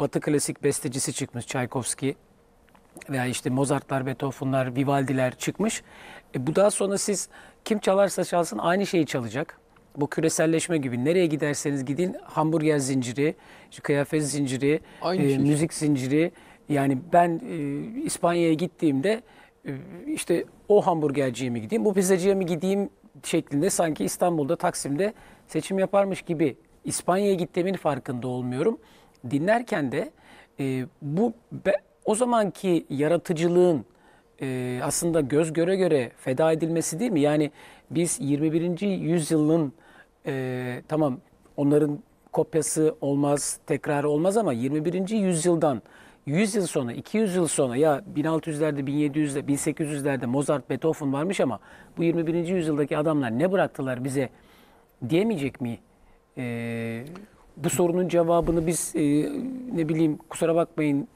Batı klasik bestecisi çıkmış Tchaikovsky veya işte Mozart'lar, Beethoven'lar, Vivaldi'ler çıkmış. E, bu daha sonra siz kim çalarsa çalsın aynı şeyi çalacak. Bu küreselleşme gibi nereye giderseniz gidin hamburger zinciri, kıyafet zinciri, Aynı e, şey. müzik zinciri. Yani ben e, İspanya'ya gittiğimde e, işte o hamburgerciye mi gideyim, bu pizzacıya mı gideyim şeklinde sanki İstanbul'da Taksim'de seçim yaparmış gibi İspanya'ya gittiğimin farkında olmuyorum. Dinlerken de e, bu be- o zamanki yaratıcılığın e, aslında göz göre göre feda edilmesi değil mi? Yani biz 21. yüzyılın e, tamam onların kopyası olmaz, tekrarı olmaz ama 21. yüzyıldan 100 yıl sonra, 200 yıl sonra ya 1600'lerde, 1700'lerde, 1800'lerde Mozart, Beethoven varmış ama bu 21. yüzyıldaki adamlar ne bıraktılar bize diyemeyecek mi? Ee, bu sorunun cevabını biz e, ne bileyim kusura bakmayın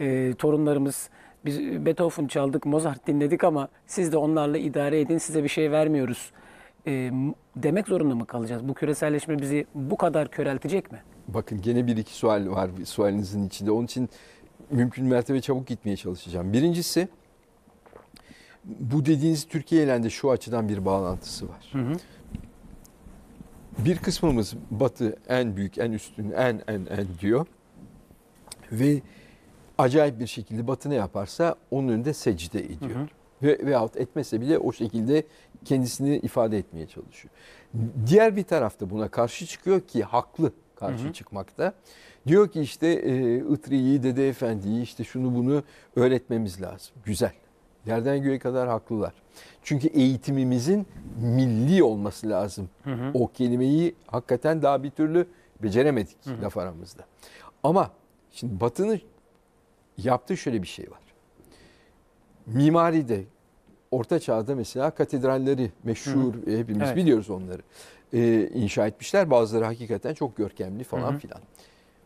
e, torunlarımız biz Beethoven çaldık, Mozart dinledik ama siz de onlarla idare edin, size bir şey vermiyoruz e, demek zorunda mı kalacağız? Bu küreselleşme bizi bu kadar köreltecek mi? Bakın gene bir iki sual var sualinizin içinde. Onun için mümkün mertebe çabuk gitmeye çalışacağım. Birincisi bu dediğiniz Türkiye ile de şu açıdan bir bağlantısı var. Bir kısmımız Batı en büyük, en üstün, en en en diyor. Ve acayip bir şekilde Batı ne yaparsa onun önünde secde ediyor. Ve veyahut etmese bile o şekilde kendisini ifade etmeye çalışıyor. Diğer bir tarafta buna karşı çıkıyor ki haklı karşı çıkmakta. Diyor ki işte e, Itri'yi, Dede Efendi'yi işte şunu bunu öğretmemiz lazım. Güzel. Yerden göğe kadar haklılar. Çünkü eğitimimizin milli olması lazım. O kelimeyi hakikaten daha bir türlü beceremedik laf aramızda. Ama şimdi Batı'nın yaptığı şöyle bir şey var. Mimaride Orta Çağ'da mesela katedralleri meşhur hepimiz Evet. biliyoruz onları. Ee, inşa etmişler. Bazıları hakikaten çok görkemli falan Hı hı. filan.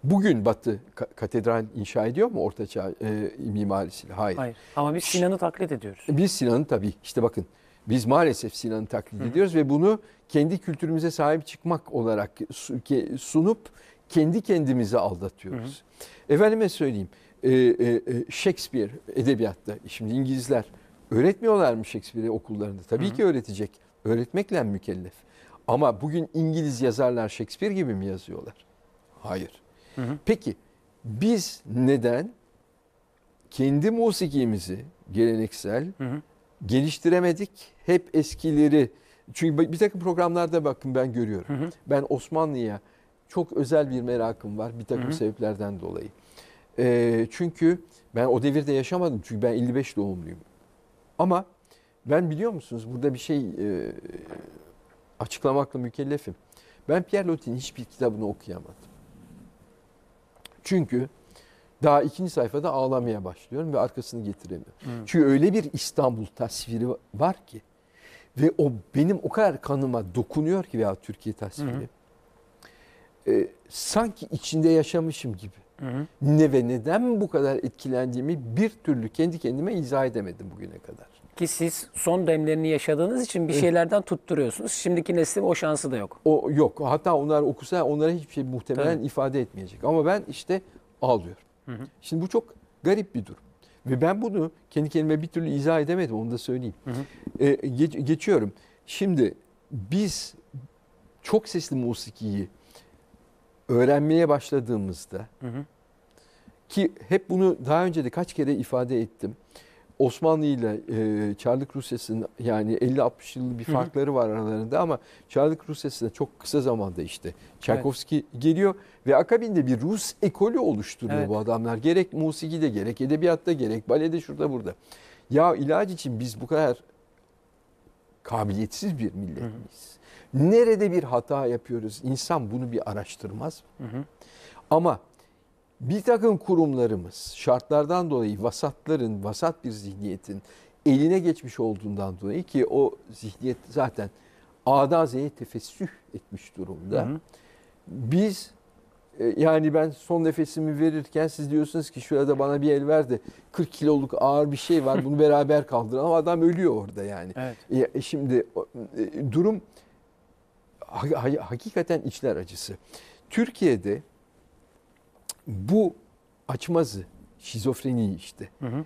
Bugün Batı ka- katedral inşa ediyor mu Orta Çağ e, mimarisiyle? Hayır. Hayır. Ama biz Sinan'ı taklit ediyoruz. Biz Sinan'ı tabii işte bakın biz maalesef Sinan'ı taklit ediyoruz ve bunu kendi kültürümüze sahip çıkmak olarak sunup kendi kendimizi aldatıyoruz. Efendime söyleyeyim e, e, e, Shakespeare edebiyatta şimdi İngilizler öğretmiyorlar mı Shakespeare'i okullarında? Tabii ki öğretecek. Öğretmekle mükellef. Ama bugün İngiliz yazarlar Shakespeare gibi mi yazıyorlar? Hayır. Peki biz neden kendi musikimizi geleneksel geliştiremedik. Hep eskileri çünkü bir takım programlarda bakın ben görüyorum. Ben Osmanlı'ya çok özel bir merakım var bir takım sebeplerden dolayı. Ee, çünkü ben o devirde yaşamadım çünkü ben 55 doğumluyum. Ama ben biliyor musunuz burada bir şey e, açıklamakla mükellefim. Ben Pierre Loti'nin hiçbir kitabını okuyamadım. Çünkü daha ikinci sayfada ağlamaya başlıyorum ve arkasını getiremiyorum. Çünkü öyle bir İstanbul tasviri var ki ve o benim o kadar kanıma dokunuyor ki veya Türkiye tasviri. Ee, sanki içinde yaşamışım gibi. Ne ve neden bu kadar etkilendiğimi bir türlü kendi kendime izah edemedim bugüne kadar. Ki siz son demlerini yaşadığınız için bir şeylerden tutturuyorsunuz. Şimdiki neslin o şansı da yok. O yok. Hatta onlar okusa onlara hiçbir şey muhtemelen Tabii. ifade etmeyecek. Ama ben işte ağlıyorum. Şimdi bu çok garip bir durum. Ve ben bunu kendi kendime bir türlü izah edemedim onu da söyleyeyim. Ee, geç- geçiyorum. Şimdi biz çok sesli musikiyi öğrenmeye başladığımızda ki hep bunu daha önce de kaç kere ifade ettim. Osmanlı ile e, Çarlık Rusyası'nın yani 50-60 yıllık bir farkları var aralarında ama Çarlık Rusyası'na çok kısa zamanda işte Tchaikovsky geliyor ve akabinde bir Rus ekolü oluşturuyor Evet. bu adamlar. Gerek musikide gerek edebiyatta gerek balede şurada burada. Ya ilaç için biz bu kadar kabiliyetsiz bir millet miyiz? Nerede bir hata yapıyoruz? İnsan bunu bir araştırmaz mı? Ama bir takım kurumlarımız şartlardan dolayı vasatların, vasat bir zihniyetin eline geçmiş olduğundan dolayı ki o zihniyet zaten A'dan Z'ye tefessüh etmiş durumda. Biz E, Yani ben son nefesimi verirken siz diyorsunuz ki şurada bana bir el ver de 40 kiloluk ağır bir şey var bunu beraber kaldıralım. Adam ölüyor orada yani. Evet. Ya, e, şimdi e, durum ha- ha- hakikaten içler acısı. Türkiye'de bu açmazı, şizofreniyi işte Hı hı.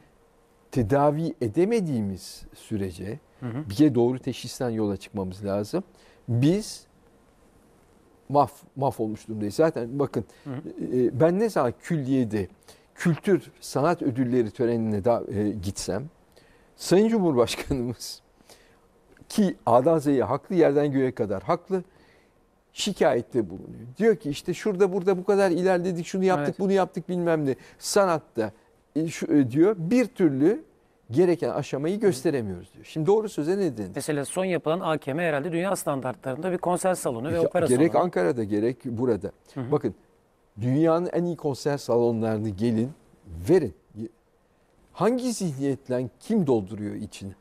tedavi edemediğimiz sürece Hı hı. bir doğru teşhisten yola çıkmamız lazım. Biz maf mahvolmuş durumdayız. Zaten bakın Hı hı. e, ben ne zaman külliyede kültür sanat ödülleri törenine da, e, gitsem Sayın Cumhurbaşkanımız ki A'dan Z'ye haklı yerden göğe kadar haklı şikayette bulunuyor. Diyor ki işte şurada burada bu kadar ilerledik şunu yaptık Evet. bunu yaptık bilmem ne. Sanatta e, şu, e, diyor bir türlü gereken aşamayı gösteremiyoruz diyor. Şimdi doğru söze ne denir? Mesela son yapılan AKM herhalde dünya standartlarında bir konser salonu ve Ya, opera gerek salonu. Ankara'da gerek burada. Hı hı. Bakın dünyanın en iyi konser salonlarını gelin verin. Hangi zihniyetle kim dolduruyor içini?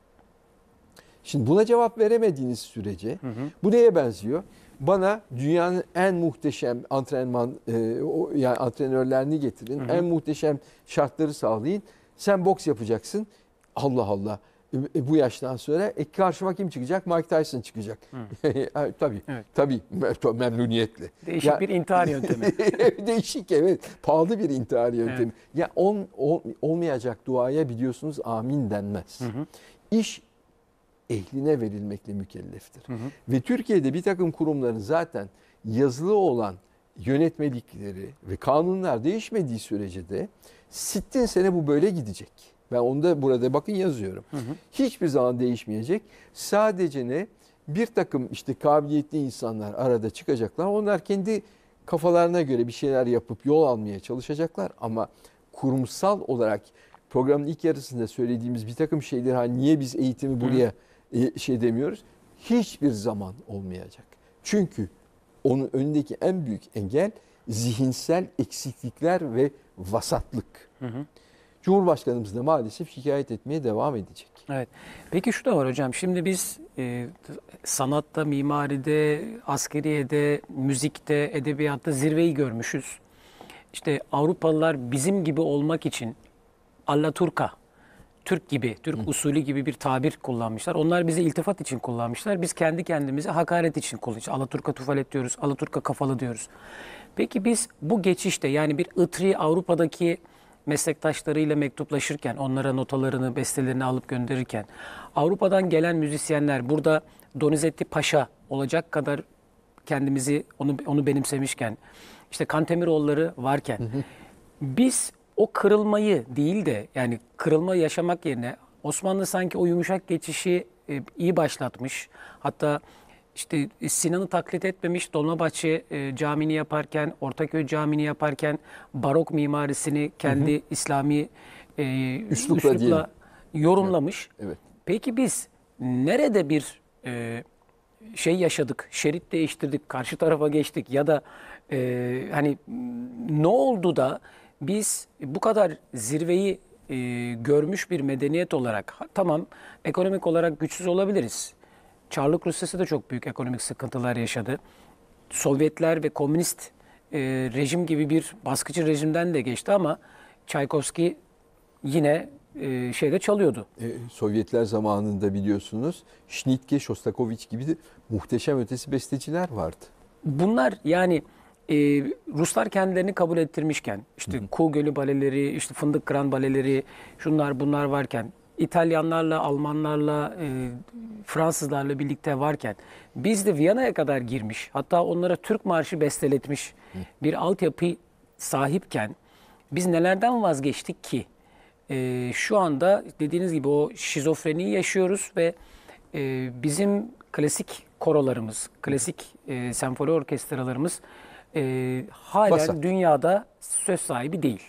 Şimdi buna cevap veremediğiniz sürece Hı hı. bu neye benziyor? Bana dünyanın en muhteşem antrenman e, o, yani antrenörlerini getirin. Hı hı. En muhteşem şartları sağlayın. Sen boks yapacaksın. Allah Allah. E, e, bu yaştan sonra e, karşıma kim çıkacak? Mike Tyson çıkacak. Ha, tabii. Evet. Tabii. Mem- Memnuniyetle. Değişik Ya- bir intihar yöntemi. Değişik evet. Pahalı bir intihar yöntemi. Ya on, ol- olmayacak duaya biliyorsunuz amin denmez. Hı hı. İş ehline verilmekle mükelleftir. Hı hı. Ve Türkiye'de bir takım kurumların zaten yazılı olan yönetmelikleri ve kanunlar değişmediği sürece de sittin sene bu böyle gidecek. Ben onu da burada bakın yazıyorum. Hı hı. Hiçbir zaman değişmeyecek. Sadece ne? Bir takım işte kabiliyetli insanlar arada çıkacaklar. Onlar kendi kafalarına göre bir şeyler yapıp yol almaya çalışacaklar. Ama kurumsal olarak programın ilk yarısında söylediğimiz bir takım şeyler hani niye biz eğitimi buraya e, şey demiyoruz? Hiçbir zaman olmayacak. Çünkü onun önündeki en büyük engel zihinsel eksiklikler ve vasatlık. Hı hı. Cumhurbaşkanımız da maalesef şikayet etmeye devam edecek. Evet. Peki şu da var hocam. Şimdi biz e, sanatta, mimaride, askeriyede, müzikte, edebiyatta zirveyi görmüşüz. İşte Avrupalılar bizim gibi olmak için Allaturka, Türk gibi, Türk usulü gibi bir tabir kullanmışlar. Onlar bizi iltifat için kullanmışlar. Biz kendi kendimize hakaret için kullanıyoruz. Alaturka tufalet diyoruz, Alaturka kafalı diyoruz. Peki biz bu geçişte yani bir ıtri Avrupa'daki meslektaşlarıyla mektuplaşırken, onlara notalarını, bestelerini alıp gönderirken, Avrupa'dan gelen müzisyenler burada Donizetti Paşa olacak kadar kendimizi onu onu benimsemişken, işte Kantemiroğulları varken, biz o kırılmayı değil de yani kırılma yaşamak yerine Osmanlı sanki o yumuşak geçişi e, iyi başlatmış. Hatta işte Sinan'ı taklit etmemiş Dolmabahçe e, Camii'ni yaparken, Ortaköy Camii'ni yaparken barok mimarisini kendi İslami e, Üslupla üslupla, diyelim. yorumlamış. Evet. Peki biz nerede bir e, şey yaşadık, şerit değiştirdik, karşı tarafa geçtik ya da e, hani ne oldu da biz bu kadar zirveyi e, görmüş bir medeniyet olarak tamam ekonomik olarak güçsüz olabiliriz. Çarlık Rusyası da çok büyük ekonomik sıkıntılar yaşadı. Sovyetler ve komünist e, rejim gibi bir baskıcı rejimden de geçti ama Çaykovski yine e, şeyde çalıyordu. E, Sovyetler zamanında biliyorsunuz Schnittke, Shostakovich gibi de muhteşem ötesi besteciler vardı. Bunlar yani e, Ruslar kendilerini kabul ettirmişken işte Kuğu Gölü baleleri, işte Fındık Kıran baleleri, şunlar bunlar varken İtalyanlarla, Almanlarla, e, Fransızlarla birlikte varken biz de Viyana'ya kadar girmiş hatta onlara Türk Marşı besteletmiş bir altyapı sahipken biz nelerden vazgeçtik ki? E, şu anda dediğiniz gibi o şizofreniyi yaşıyoruz ve e, bizim klasik korolarımız, klasik e, senfoni orkestralarımız e, halen Vasat. dünyada söz sahibi değil.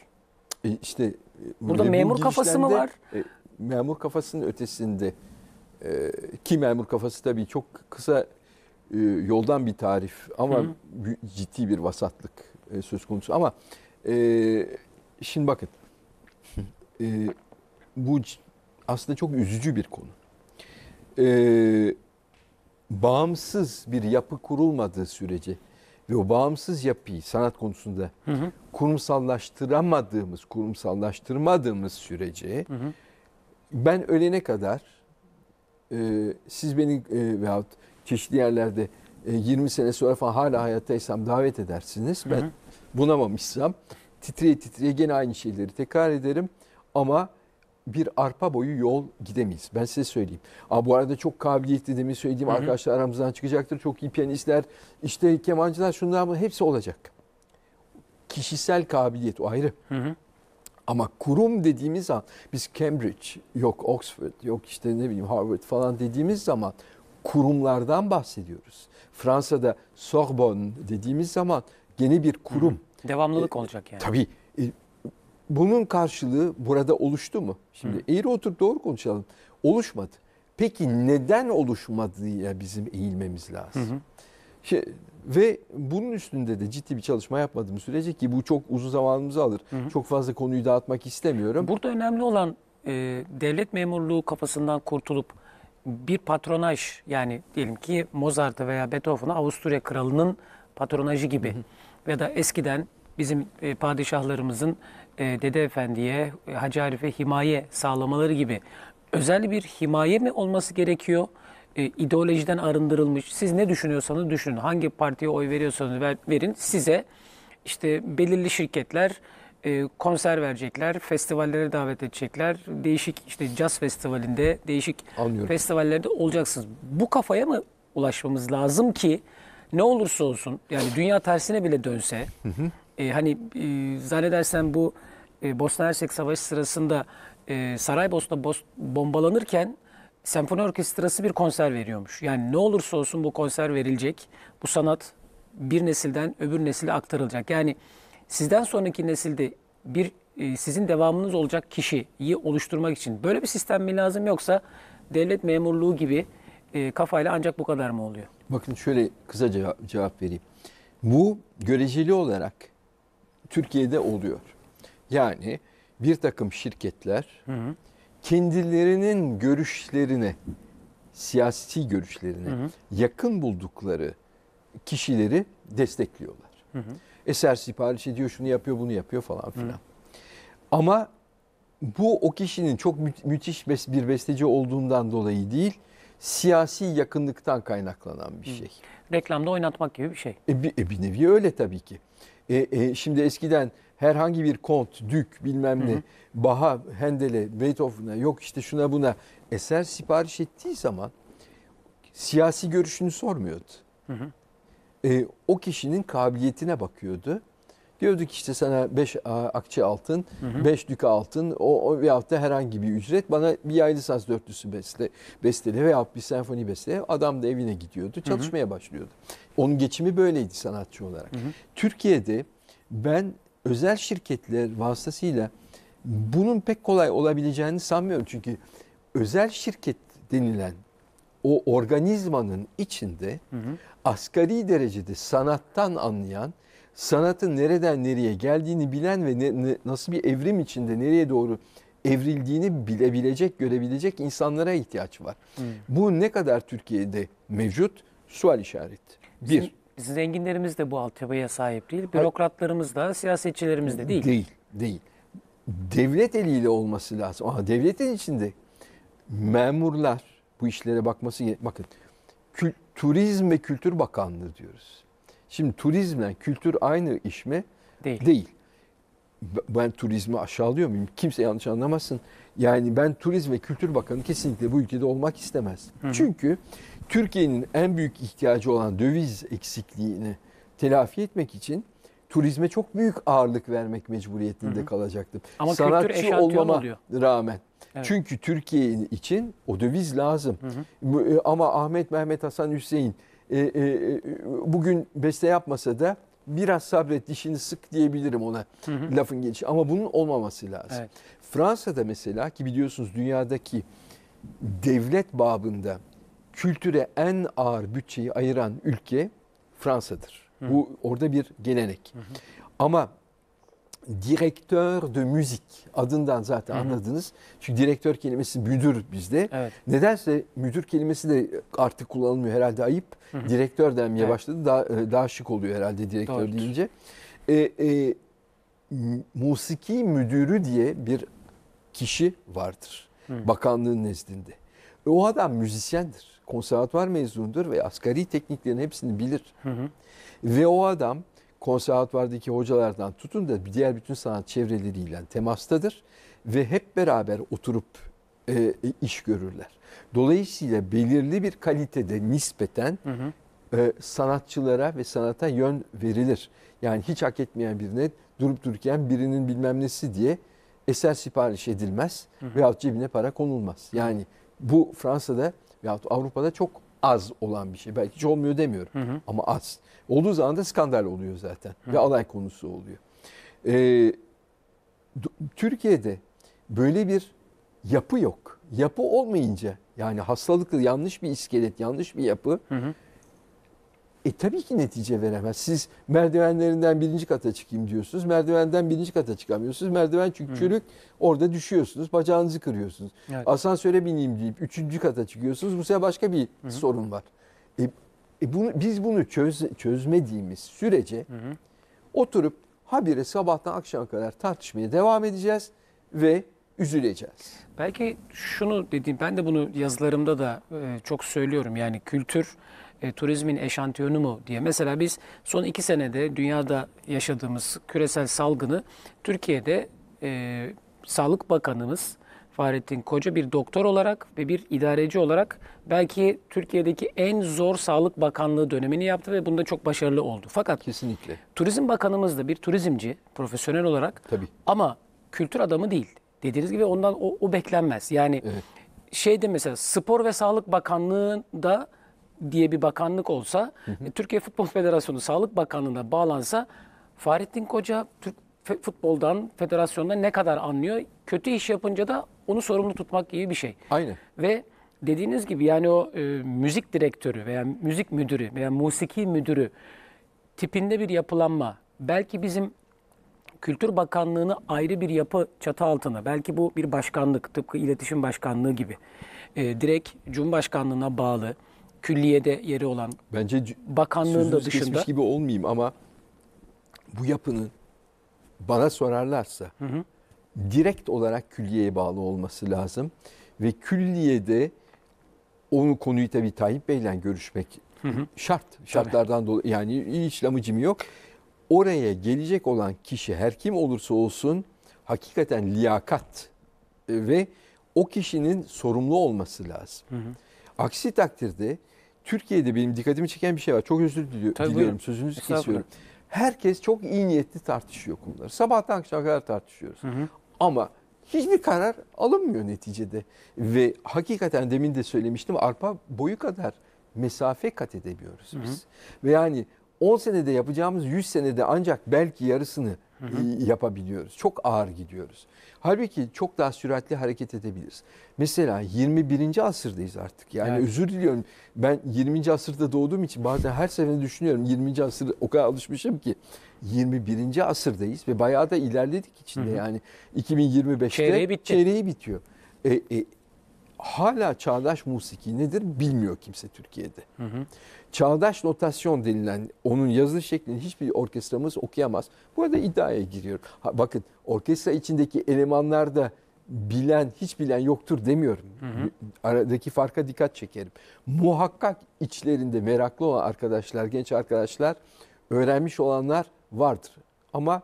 E, işte e, Burada memur kafası mı var? e, memur kafasının ötesinde e, ki memur kafası tabii çok kısa e, yoldan bir tarif ama bü- ciddi bir vasatlık e, söz konusu ama e, şimdi bakın e, bu aslında çok üzücü bir konu. E, bağımsız bir yapı kurulmadığı sürece ve o bağımsız yapıyı sanat konusunda Hı hı. kurumsallaştıramadığımız, kurumsallaştırmadığımız sürece ben ölene kadar e, siz beni e, veyahut çeşitli yerlerde e, 20 sene sonra falan hala hayattaysam davet edersiniz. Ben hı. bunamamışsam titreye titreye gene aynı şeyleri tekrar ederim ama bir arpa boyu yol gidemeyiz. Ben size söyleyeyim. Aa, bu arada çok kabiliyetli demin söylediğim Hı hı. arkadaşlar aramızdan çıkacaktır. Çok iyi piyanistler, işte kemancılar şunlar bunlar hepsi olacak. Kişisel kabiliyet o ayrı. Hı hı. Ama kurum dediğimiz zaman biz Cambridge, yok Oxford, yok işte ne bileyim Harvard falan dediğimiz zaman kurumlardan bahsediyoruz. Fransa'da Sorbonne dediğimiz zaman gene bir kurum. Devamlılık olacak yani. Tabii e, bunun karşılığı burada oluştu mu? Şimdi eğri oturup doğru konuşalım. Oluşmadı. Peki neden oluşmadıya bizim eğilmemiz lazım. Hı hı. Şey, ve bunun üstünde de ciddi bir çalışma yapmadığım sürece ki bu çok uzun zamanımızı alır. Hı hı. Çok fazla konuyu dağıtmak istemiyorum. Burada önemli olan e, devlet memurluğu kafasından kurtulup bir patronaj yani diyelim ki Mozart'ı veya Beethoven'ı Avusturya kralının patronajı gibi ya da eskiden bizim e, padişahlarımızın e, Dede Efendi'ye, e, Hacı Arif'e himaye sağlamaları gibi özel bir himaye mi olması gerekiyor? E, ideolojiden arındırılmış. Siz ne düşünüyorsanız düşünün. Hangi partiye oy veriyorsanız ver- verin. Size işte belirli şirketler e, konser verecekler, festivallere davet edecekler. Değişik işte caz festivalinde, değişik Anlıyorum. festivallerde olacaksınız. Bu kafaya mı ulaşmamız lazım ki ne olursa olsun yani dünya tersine bile dönse e, hani e, zannedersen bu e, Bosna Hersek Savaşı sırasında e, Saraybosna bos- bombalanırken senfoni orkestrası bir konser veriyormuş. Yani ne olursa olsun bu konser verilecek. Bu sanat bir nesilden öbür nesile aktarılacak. Yani sizden sonraki nesilde bir e, sizin devamınız olacak kişiyi oluşturmak için böyle bir sistem mi lazım yoksa devlet memurluğu gibi e, kafayla ancak bu kadar mı oluyor? Bakın şöyle kısaca cevap, cevap vereyim. Bu göreceli olarak Türkiye'de oluyor. Yani bir takım şirketler kendilerinin görüşlerine, siyasi görüşlerine yakın buldukları kişileri destekliyorlar. Eser sipariş ediyor, şunu yapıyor, bunu yapıyor falan filan. Ama bu o kişinin çok mü- müthiş bir besteci olduğundan dolayı değil, siyasi yakınlıktan kaynaklanan bir şey. Reklamda oynatmak gibi bir şey. E, bir, e, bir nevi öyle tabii ki. E, e, şimdi eskiden herhangi bir kont, dük bilmem ne, Baha, Hendel'e, Beethoven'a yok işte şuna buna eser sipariş ettiği zaman siyasi görüşünü sormuyordu. E, o kişinin kabiliyetine bakıyordu. Diyordu ki işte sana 5 akçe altın, 5 dük altın o, o veyahut da herhangi bir ücret bana bir yaylı saz dörtlüsü besle, bestele veyahut bir senfoni bestele. Adam da evine gidiyordu, çalışmaya başlıyordu. Onun geçimi böyleydi sanatçı olarak. Türkiye'de ben özel şirketler vasıtasıyla bunun pek kolay olabileceğini sanmıyorum. Çünkü özel şirket denilen o organizmanın içinde asgari derecede sanattan anlayan, sanatın nereden nereye geldiğini bilen ve ne- ne- nasıl bir evrim içinde nereye doğru evrildiğini bilebilecek, görebilecek insanlara ihtiyaç var. Bu ne kadar Türkiye'de mevcut? Sual işareti. Bir. Bizim, bizim zenginlerimiz de bu altyapıya sahip değil. Bürokratlarımız da, siyasetçilerimiz de değil. Değil, değil. Devlet eliyle olması lazım. Ama devletin içinde memurlar bu işlere bakması bakın kül- turizm ve kültür bakanlığı diyoruz. Şimdi turizmle kültür aynı iş mi? Değil. Değil. Ben turizmi aşağılıyor muyum? Kimse yanlış anlamasın. Yani ben turizm ve kültür bakanı kesinlikle bu ülkede olmak istemez. Çünkü Türkiye'nin en büyük ihtiyacı olan döviz eksikliğini telafi etmek için turizme çok büyük ağırlık vermek mecburiyetinde kalacaktım. Ama Sanatçı olmama oluyor. rağmen. Evet. Çünkü Türkiye için o döviz lazım. Bu, e, Ama Ahmet, Mehmet, Hasan, Hüseyin e, e, e, bugün beste yapmasa da biraz sabret dişini sık diyebilirim ona lafın gelişi. Ama bunun olmaması lazım. Evet. Fransa'da mesela ki biliyorsunuz dünyadaki devlet babında kültüre en ağır bütçeyi ayıran ülke Fransa'dır. Bu orada bir gelenek. Ama direktör de müzik adından zaten Hı hı. anladınız. Çünkü direktör kelimesi müdür bizde. Evet. Nedense müdür kelimesi de artık kullanılmıyor herhalde ayıp. Hı hı. Direktör denmeye Evet. başladı. Daha e, daha şık oluyor herhalde direktör Doğrudur. deyince. E, e, musiki müdürü diye bir kişi vardır. Hı. Bakanlığın nezdinde. E, o adam müzisyendir. Konservatuvar mezunudur ve asgari tekniklerin hepsini bilir. Hı hı. Ve o adam konservatuvardaki hocalardan tutun da diğer bütün sanat çevreleriyle temastadır. Ve hep beraber oturup e, iş görürler. Dolayısıyla belirli bir kalitede nispeten Hı hı. e, sanatçılara ve sanata yön verilir. Yani hiç hak etmeyen birine durup dururken birinin bilmem nesi diye eser sipariş edilmez Hı hı. veyahut cebine para konulmaz. Yani bu Fransa'da veyahut Avrupa'da çok az olan bir şey. Belki hiç olmuyor demiyorum Hı hı. ama az. Olduğu zaman da skandal oluyor zaten Hı. ve alay konusu oluyor. Ee, Türkiye'de böyle bir yapı yok. Yapı olmayınca yani hastalıklı yanlış bir iskelet, yanlış bir yapı Hı hı. E tabii ki netice veremez. Siz merdivenlerinden birinci kata çıkayım diyorsunuz. Merdivenden birinci kata çıkamıyorsunuz. Merdiven çünkü çürük. Orada düşüyorsunuz. Bacağınızı kırıyorsunuz. Evet. Asansöre bineyim deyip üçüncü kata çıkıyorsunuz. Bu sefer başka bir Hı hı. sorun var. E, e bunu, biz bunu çöz, çözmediğimiz sürece Hı hı. oturup habire sabahtan akşama kadar tartışmaya devam edeceğiz ve üzüleceğiz. Belki şunu dediğim, ben de bunu yazılarımda da e, çok söylüyorum. Yani kültür e, turizmin eşantiyonu mu diye. Mesela biz son iki senede dünyada yaşadığımız küresel salgını Türkiye'de e, Sağlık Bakanımız Fahrettin Koca bir doktor olarak ve bir idareci olarak belki Türkiye'deki en zor Sağlık Bakanlığı dönemini yaptı ve bunda çok başarılı oldu. Fakat Kesinlikle. Turizm Bakanımız da bir turizmci, profesyonel olarak Tabii. ama kültür adamı değil. Dediğiniz gibi ondan o, o beklenmez. Yani Evet. şeyde mesela Spor ve Sağlık Bakanlığı'nda diye bir bakanlık olsa, e, Türkiye Futbol Federasyonu Sağlık Bakanlığı'na bağlansa Fahrettin Koca Türk futboldan, federasyondan ne kadar anlıyor? Kötü iş yapınca da onu sorumlu tutmak gibi bir şey. Aynen. Ve dediğiniz gibi yani o e, müzik direktörü veya müzik müdürü veya musiki müdürü tipinde bir yapılanma belki bizim Kültür Bakanlığı'nı ayrı bir yapı çatı altına belki bu bir başkanlık tıpkı iletişim başkanlığı gibi e, direkt Cumhurbaşkanlığına bağlı külliyede yeri olan Bence bakanlığın da dışında gibi olmayayım ama bu yapının bana sorarlarsa direkt olarak külliyeye bağlı olması lazım ve külliyede onu konuyu tabii Tayyip Bey'le görüşmek şart. Şartlardan dolayı yani hiç lamıcım yok. Oraya gelecek olan kişi her kim olursa olsun hakikaten liyakat e, ve o kişinin sorumlu olması lazım. Aksi takdirde Türkiye'de benim dikkatimi çeken bir şey var. Çok özür diliyorum, Tabii, diliyorum sözünüzü kesiyorum. Herkes çok iyi niyetli tartışıyor konuları. Sabahtan akşama kadar tartışıyoruz. Ama hiçbir karar alınmıyor neticede. Ve hakikaten demin de söylemiştim arpa boyu kadar mesafe kat edemiyoruz biz. Ve yani 10 senede yapacağımız 100 senede ancak belki yarısını e, yapabiliyoruz. Çok ağır gidiyoruz. Halbuki çok daha süratli hareket edebiliriz. Mesela 21. asırdayız artık. Yani Evet. özür diliyorum. Ben 20. asırda doğduğum için bazen her seferinde düşünüyorum 20. asır o kadar alışmışım ki 21. asırdayız ve bayağı da ilerledik içinde. Yani 2025'te Çeyreği bitti. çeyreği bitiyor. E, e, hala çağdaş musiki nedir bilmiyor kimse Türkiye'de. Çağdaş notasyon denilen onun yazılış şeklini hiçbir orkestramız okuyamaz. Bu arada iddiaya giriyorum. Ha, bakın orkestra içindeki elemanlar da bilen hiç bilen yoktur demiyorum. Aradaki farka dikkat çekerim. Muhakkak içlerinde meraklı olan arkadaşlar, genç arkadaşlar, öğrenmiş olanlar vardır. Ama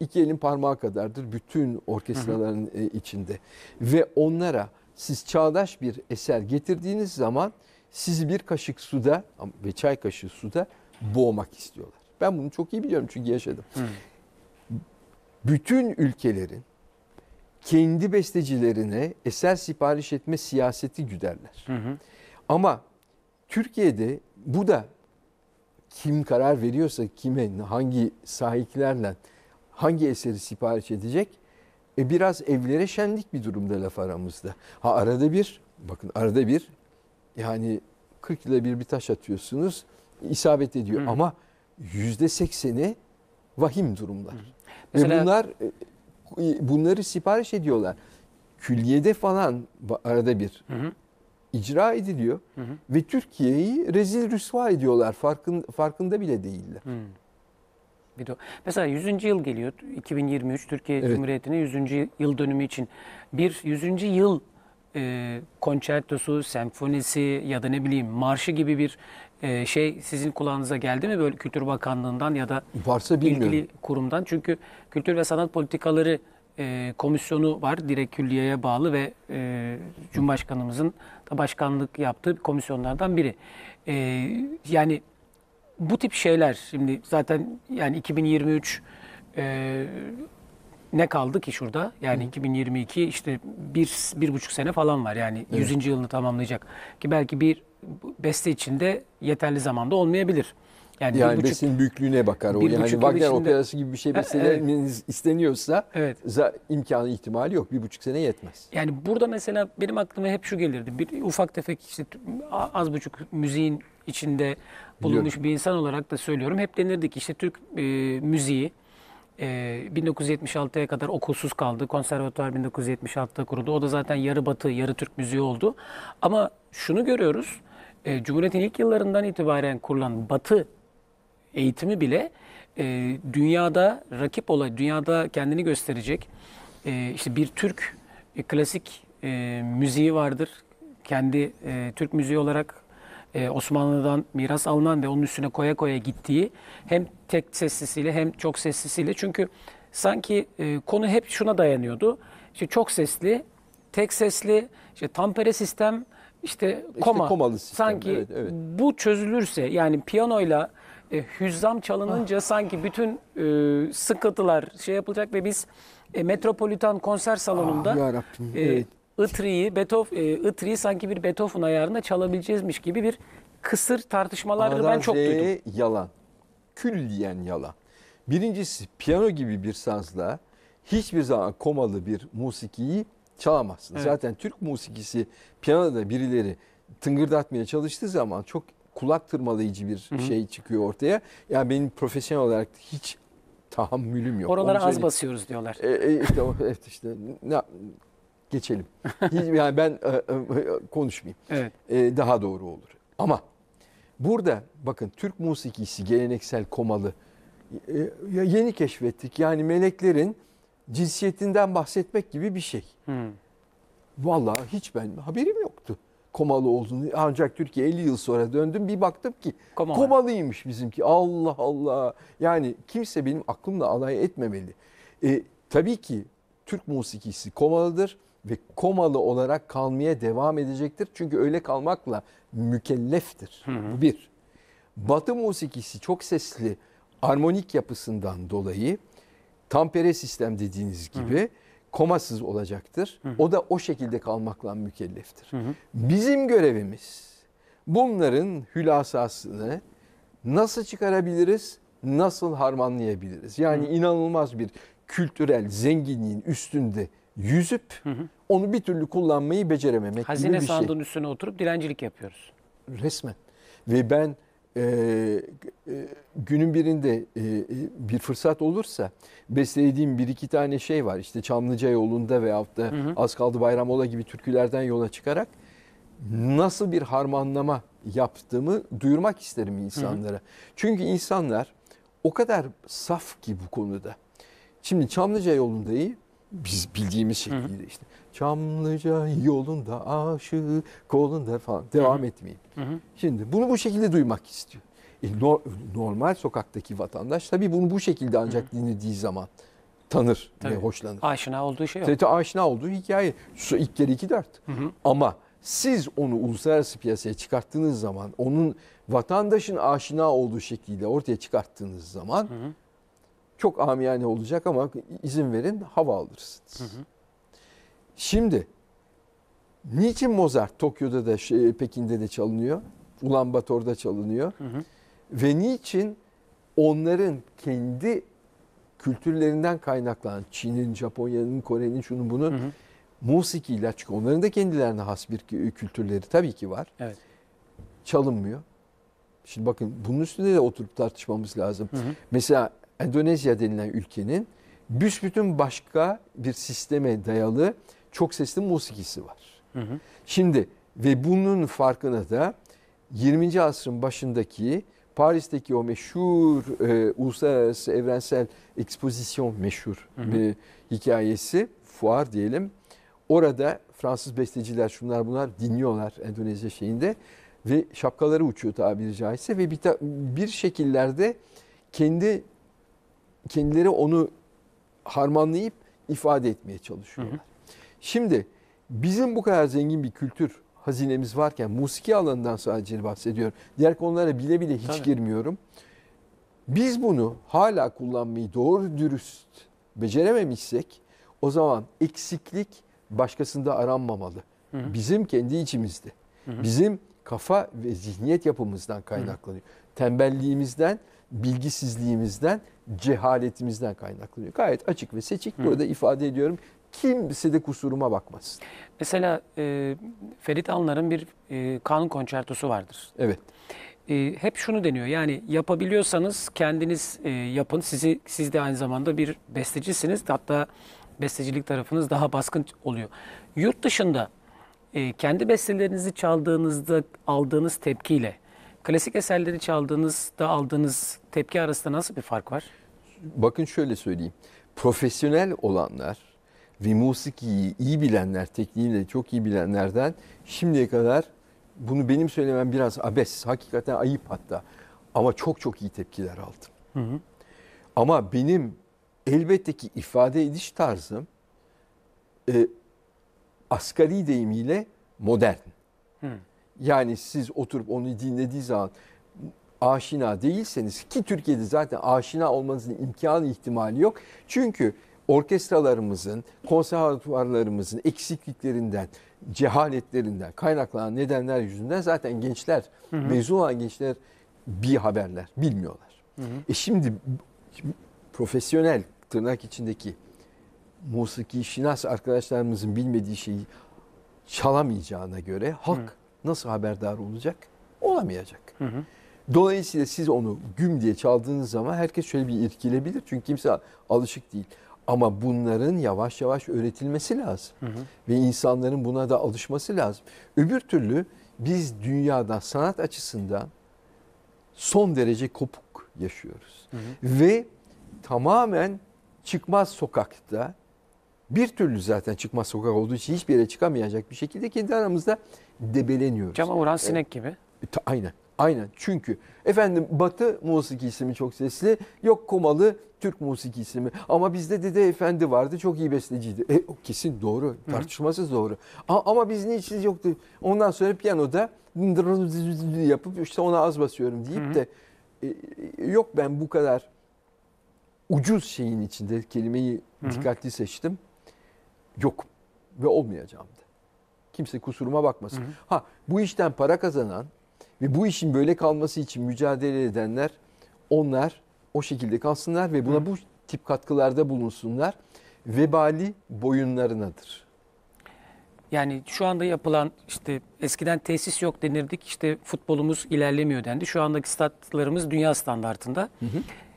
iki elin parmağı kadardır bütün orkestraların e, içinde. Ve onlara siz çağdaş bir eser getirdiğiniz zaman sizi bir kaşık suda ve çay kaşığı suda boğmak istiyorlar. Ben bunu çok iyi biliyorum çünkü yaşadım. Bütün ülkelerin kendi bestecilerine eser sipariş etme siyaseti güderler. Hı hı. Ama Türkiye'de bu da kim karar veriyorsa kime, hangi sahiplerle hangi eseri sipariş edecek e biraz evlere şenlik bir durumda laf aramızda. Ha arada bir, bakın arada bir yani 40 yılda bir bir taş atıyorsunuz isabet ediyor Hı. ama yüzde sekseni vahim durumlar. Mesela- Ve bunlar e, bunları sipariş ediyorlar. Külliyede falan arada bir Hı hı. icra ediliyor Hı hı. ve Türkiye'yi rezil rüsva ediyorlar. Farkın, farkında bile değiller. Hmm. Bir de, mesela 100. yıl geliyor. 2023 Türkiye Evet. Cumhuriyeti'nin 100. yıl dönümü için bir 100. yıl e, konçertosu, senfonisi ya da ne bileyim marşı gibi bir e, şey sizin kulağınıza geldi mi böyle Kültür Bakanlığı'ndan ya da Varsa bilmiyorum. ilgili kurumdan? Çünkü Kültür ve Sanat Politikaları e, komisyonu var. Direkt külliyeye bağlı ve e, Cumhurbaşkanımızın da başkanlık yaptığı komisyonlardan biri. E, yani bu tip şeyler şimdi zaten yani 2023 e, ne kaldı ki şurada? Yani 2022 işte bir, bir buçuk sene falan var. Yani 100. yılını tamamlayacak. Ki belki bir beste içinde yeterli zamanda olmayabilir. Yani, bir Yani buçuk, besin büyüklüğüne bakar o. bir Yani buçuk yıl Wagner içinde- operası gibi bir şey beslenmeniz isteniyorsa Evet. imkanı ihtimali yok. Bir buçuk sene yetmez. Yani burada mesela benim aklıma hep şu gelirdi. Bir ufak tefek işte az buçuk müziğin içinde bulunmuş bir insan olarak da söylüyorum. Hep denirdi ki işte Türk e, müziği e, 1976'ya kadar okulsuz kaldı. Konservatuvar 1976'da kuruldu. O da zaten yarı batı, yarı Türk müziği oldu. Ama şunu görüyoruz. E, Cumhuriyet'in ilk yıllarından itibaren kurulan batı eğitimi bile e, dünyada rakip olay, dünyada kendini gösterecek e, işte bir Türk e, klasik e, müziği vardır. Kendi e, Türk müziği olarak e, Osmanlı'dan miras alınan ve onun üstüne koya koya gittiği hem tek seslisiyle hem çok seslisiyle çünkü sanki e, konu hep şuna dayanıyordu. İşte çok sesli, tek sesli, işte tampere sistem, işte koma. komalı sistem, Sanki evet, evet. bu çözülürse yani piyanoyla e, hüzzam çalınınca sanki bütün e, sıkıntılar şey yapılacak ve biz e, Metropolitan Konser Salonu'nda Ah, yarabbim, e, evet. Itri'yi, Beethoven, e, Itri'yi sanki bir Beethoven ayarında çalabileceğizmiş gibi bir kısır tartışmaları ben çok A'dan duydum. Z'ye yalan. Külliyen yalan. Birincisi piyano gibi bir sazla hiçbir zaman komalı bir musikiyi çalamazsın. Evet. Zaten Türk musikisi piyanoda birileri tıngırdatmaya çalıştığı zaman çok kulak tırmalayıcı bir şey çıkıyor ortaya. Yani benim profesyonel olarak hiç tahammülüm yok. Oralara Onu az söyleyeyim. basıyoruz diyorlar. E, e, işte, evet işte ne, geçelim. Hiç, yani ben e, e, konuşmayayım. Evet. E, daha doğru olur. Ama burada bakın Türk musikisi geleneksel komalı e, yeni keşfettik. Yani meleklerin cinsiyetinden bahsetmek gibi bir şey. Hmm. Vallahi hiç ben haberim yoktu komalı olduğunu. Ancak Türkiye 50 yıl sonra döndüm bir baktım ki Koma var. komalıymış bizimki. Allah Allah. Yani kimse benim aklımla alay etmemeli. E, tabii ki Türk musikisi komalıdır ve komalı olarak kalmaya devam edecektir. Çünkü öyle kalmakla mükelleftir. Bu bir. Batı musikisi çok sesli armonik yapısından dolayı tampere sistem dediğiniz gibi komasız olacaktır. O da o şekilde kalmakla mükelleftir. Bizim görevimiz bunların hülasasını nasıl çıkarabiliriz, nasıl harmanlayabiliriz? Yani inanılmaz bir kültürel zenginliğin üstünde yüzüp onu bir türlü kullanmayı becerememek Hazine gibi bir şey. sandığının üstüne oturup dilencilik yapıyoruz. Resmen. Ve ben e, e, günün birinde e, e, bir fırsat olursa beslediğim bir iki tane şey var. İşte Çamlıca yolunda veyahut da Az Kaldı Bayramola gibi türkülerden yola çıkarak nasıl bir harmanlama yaptığımı duyurmak isterim insanlara. Çünkü insanlar o kadar saf ki bu konuda. Şimdi Çamlıca yolundayı biz bildiğimiz şekliyle işte Çamlıca yolunda aşık kolunda falan devam etmeyeyim. Şimdi bunu bu şekilde duymak istiyor. E, no- normal sokaktaki vatandaş tabii bunu bu şekilde ancak dinlediği zaman tanır Tabii. ve hoşlanır. Aşina olduğu şey yok. TRT aşina olduğu hikaye. Şu ilk kere iki dört. Ama siz onu uluslararası piyasaya çıkarttığınız zaman, onun vatandaşın aşina olduğu şekliyle ortaya çıkarttığınız zaman çok amiyane olacak ama izin verin hava alırsınız. Şimdi niçin Mozart Tokyo'da da şey, Pekin'de de çalınıyor? Ulan Bator'da çalınıyor. Ve niçin onların kendi kültürlerinden kaynaklanan Çin'in, Japonya'nın, Kore'nin şunun bunun musikiyle çünkü onların da kendilerine has bir kü- kültürleri tabii ki var. Evet. Çalınmıyor. Şimdi bakın bunun üstünde de oturup tartışmamız lazım. Mesela Endonezya denilen ülkenin büsbütün başka bir sisteme dayalı çok sesli musikisi var. Şimdi ve bunun farkına da 20. asrın başındaki Paris'teki o meşhur e, uluslararası evrensel ekspozisyon meşhur bir hikayesi, fuar diyelim. Orada Fransız besteciler şunlar bunlar dinliyorlar Endonezya şeyinde ve şapkaları uçuyor tabiri caizse ve bir, bir şekillerde kendi kendileri onu harmanlayıp ifade etmeye çalışıyorlar. Şimdi bizim bu kadar zengin bir kültür hazinemiz varken musiki alanından sadece bahsediyorum. Diğer konulara bile bile hiç Tabii. girmiyorum. Biz bunu hala kullanmayı doğru dürüst becerememişsek o zaman eksiklik başkasında aranmamalı. Bizim kendi içimizde. Bizim kafa ve zihniyet yapımızdan kaynaklanıyor. Tembelliğimizden, bilgisizliğimizden, cehaletimizden kaynaklanıyor. Gayet açık ve seçik burada ifade ediyorum. Kimse de kusuruma bakmasın. Mesela e, Ferit Anlar'ın bir e, kanun konçertosu vardır. Evet. E, hep şunu deniyor yani yapabiliyorsanız kendiniz e, yapın. Sizi siz de aynı zamanda bir bestecisiniz. Hatta bestecilik tarafınız daha baskın oluyor. Yurt dışında e, kendi bestelerinizi çaldığınızda aldığınız tepkiyle klasik eserleri çaldığınızda aldığınız tepki arasında nasıl bir fark var? Bakın şöyle söyleyeyim. Profesyonel olanlar ve musikiyi iyi bilenler, tekniğini de çok iyi bilenlerden şimdiye kadar bunu benim söylemem biraz abes, hakikaten ayıp hatta. Ama çok çok iyi tepkiler aldım. Ama benim elbette ki ifade ediş tarzım e, asgari deyimiyle modern. Yani siz oturup onu dinlediği zaman aşina değilseniz ki Türkiye'de zaten aşina olmanızın imkanı ihtimali yok. Çünkü orkestralarımızın, konservatuvarlarımızın eksikliklerinden, cehaletlerinden kaynaklanan nedenler yüzünden zaten gençler, mezun olan gençler bir haberler bilmiyorlar. E şimdi şimdi profesyonel tırnak içindeki musiki şinas arkadaşlarımızın bilmediği şeyi çalamayacağına göre halk nasıl haberdar olacak? Olamayacak. Dolayısıyla siz onu güm diye çaldığınız zaman herkes şöyle bir irkilebilir. Çünkü kimse alışık değil. Ama bunların yavaş yavaş öğretilmesi lazım. Ve insanların buna da alışması lazım. Öbür türlü biz dünyada sanat açısından son derece kopuk yaşıyoruz. Ve tamamen çıkmaz sokakta bir türlü zaten çıkmaz sokak olduğu için hiçbir yere çıkamayacak bir şekilde kendi aramızda debeleniyoruz. Cama vuran sinek gibi. Ta- Aynen. Aynen. Çünkü efendim Batı musikisi mi çok sesli? Yok Komalı Türk musikisi mi? Ama bizde Dede Efendi vardı. Çok iyi besteciydi. E o kesin doğru. Tartışmasız doğru. A- ama biz niçin yoktu? Ondan sonra piyanoda yapıp işte ona az basıyorum deyip de e, yok ben bu kadar ucuz şeyin içinde kelimeyi dikkatli seçtim. Yok ve olmayacağım da. Kimse kusuruma bakmasın. Ha bu işten para kazanan ve bu işin böyle kalması için mücadele edenler onlar o şekilde kalsınlar ve buna bu tip katkılarda bulunsunlar. Vebali boyunlarınadır. Yani şu anda yapılan işte eskiden tesis yok denirdik işte futbolumuz ilerlemiyor dendi. Şu andaki statlarımız dünya standartında.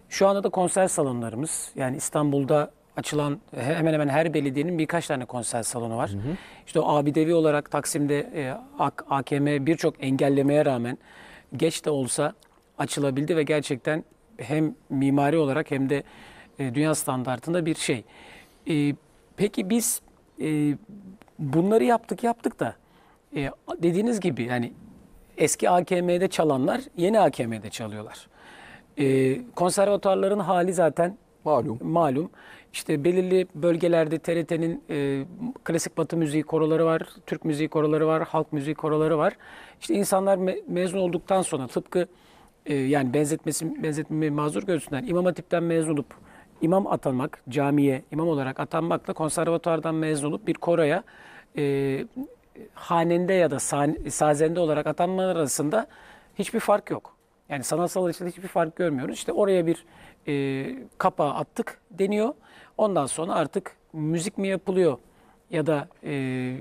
Şu anda da konser salonlarımız yani İstanbul'da açılan hemen hemen her belediyenin birkaç tane konser salonu var. İşte o abidevi olarak Taksim'de e, AK- AKM birçok engellemeye rağmen geç de olsa açılabildi ve gerçekten hem mimari olarak hem de e, dünya standartında bir şey. E, peki biz e, bunları yaptık yaptık da e, dediğiniz gibi yani eski AKM'de çalanlar yeni AKM'de çalıyorlar. E, konservatuarların hali zaten Malum. malum. İşte belirli bölgelerde TRT'nin e, klasik batı müziği koroları var, Türk müziği koroları var, halk müziği koroları var. İşte insanlar me- mezun olduktan sonra tıpkı e, yani benzetmesi benzetmemi mazur görsünler. İmam Hatip'ten mezun olup imam atanmak, camiye imam olarak atanmakla konservatuardan mezun olup bir koroya e, hanende ya da sa- sazende olarak atanmalar arasında hiçbir fark yok. Yani sanatsal açıdan hiçbir fark görmüyoruz. İşte oraya bir e, kapağı attık deniyor. Ondan sonra artık müzik mi yapılıyor ya da e,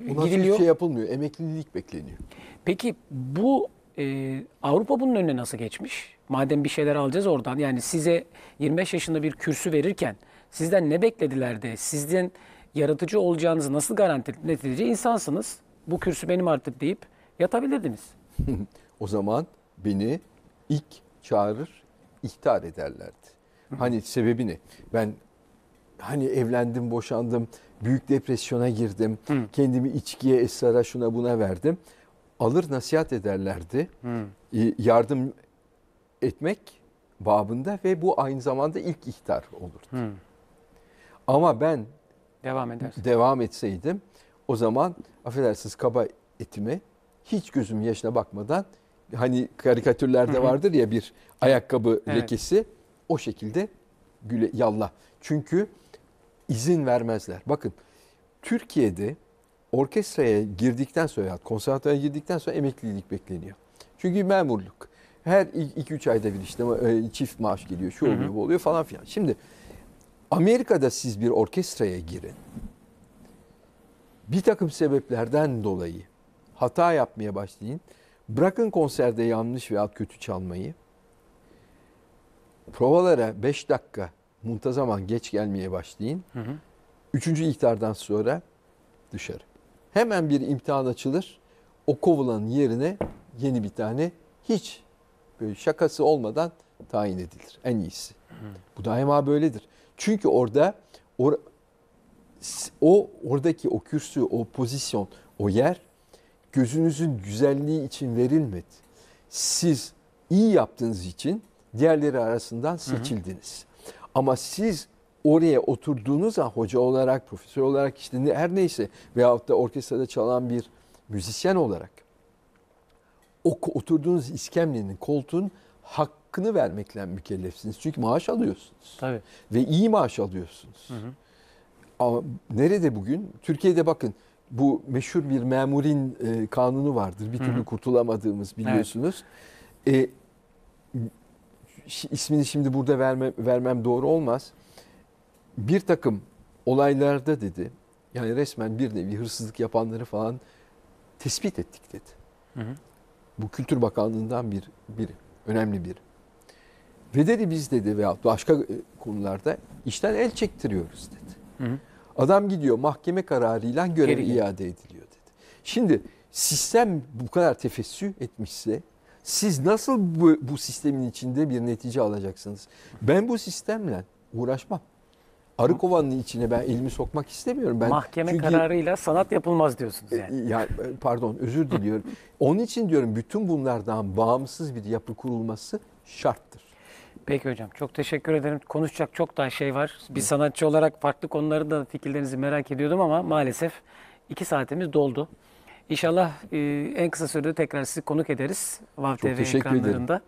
Bundan gidiliyor. hiçbir şey yapılmıyor. Emeklilik bekleniyor. Peki bu e, Avrupa bunun önüne nasıl geçmiş? Madem bir şeyler alacağız oradan yani size 25 yaşında bir kürsü verirken Sizden ne beklediler de sizden yaratıcı olacağınızı nasıl garanti netice insansınız. Bu kürsü benim artık deyip yatabilirdiniz. O zaman beni ilk çağırır, ihtar ederlerdi. Hani sebebi ne? Ben hani evlendim, boşandım, büyük depresyona girdim, Hı. kendimi içkiye, esrara, şuna buna verdim. Alır nasihat ederlerdi. E, Yardım etmek babında ve bu aynı zamanda ilk ihtar olurdu. Hı. Ama ben Devam eder. devam etseydim o zaman affedersiniz kaba etime hiç gözüm yaşına bakmadan hani karikatürlerde Hı hı. vardır ya bir ayakkabı Evet. lekesi o şekilde güle yallah. Çünkü izin vermezler. Bakın Türkiye'de orkestraya girdikten sonra konservatuara girdikten sonra emeklilik bekleniyor. Çünkü memurluk. Her 2-3 ayda bir işte e, çift maaş geliyor, şu oluyor, bu oluyor falan filan. Şimdi Amerika'da siz bir orkestraya girin. Bir takım sebeplerden dolayı hata yapmaya başlayın. Bırakın konserde yanlış veya kötü çalmayı. Provalara 5 dakika muntazaman geç gelmeye başlayın. Hı hı. Üçüncü ihtardan sonra dışarı. Hemen bir imtihan açılır. O kovulanın yerine yeni bir tane hiç böyle şakası olmadan tayin edilir. En iyisi. Bu daima böyledir. Çünkü orada or- o oradaki o kürsü, o pozisyon, o yer gözünüzün güzelliği için verilmedi. Siz iyi yaptığınız için diğerleri arasından seçildiniz. Ama siz oraya oturduğunuz an hoca olarak, profesör olarak işte her neyse veyahut da orkestrada çalan bir müzisyen olarak o oturduğunuz iskemlenin, koltuğun hakkını vermekle mükellefsiniz. Çünkü maaş alıyorsunuz Tabii. ve iyi maaş alıyorsunuz. Ama nerede bugün? Türkiye'de bakın bu meşhur bir memurin e, kanunu vardır. Bir Hı türlü hı. kurtulamadığımız biliyorsunuz. E, şi- ismini şimdi burada verme, vermem doğru olmaz. Bir takım olaylarda dedi. Yani resmen bir nevi hırsızlık yapanları falan tespit ettik dedi. Hı hı. Bu Kültür Bakanlığı'ndan bir biri, önemli biri. Ve dedi biz dedi veya başka e, konularda işten el çektiriyoruz dedi. Hı hı. Adam gidiyor mahkeme kararıyla görevi Geri iade ediliyor dedi. Şimdi sistem bu kadar tefessü etmişse siz nasıl bu, bu sistemin içinde bir netice alacaksınız? Ben bu sistemle uğraşmam. Arı kovanının içine ben elimi sokmak istemiyorum. Ben Mahkeme çünkü- kararıyla sanat yapılmaz diyorsunuz yani. ya pardon özür diliyorum. Onun için diyorum bütün bunlardan bağımsız bir yapı kurulması şarttır. Peki hocam çok teşekkür ederim. Konuşacak çok daha şey var. Bir sanatçı olarak farklı konuları da fikirlerinizi merak ediyordum ama maalesef iki saatimiz doldu. İnşallah e, en kısa sürede tekrar sizi konuk ederiz Vav TV teşekkür ederim. ekranlarında.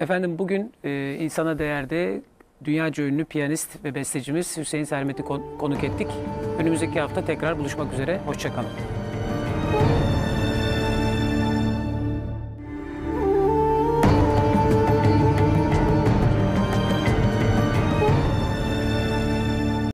Efendim bugün e, insana değerde dünyaca ünlü piyanist ve bestecimiz Hüseyin Sermet'i kon- konuk ettik. Önümüzdeki hafta tekrar buluşmak üzere. Hoşçakalın.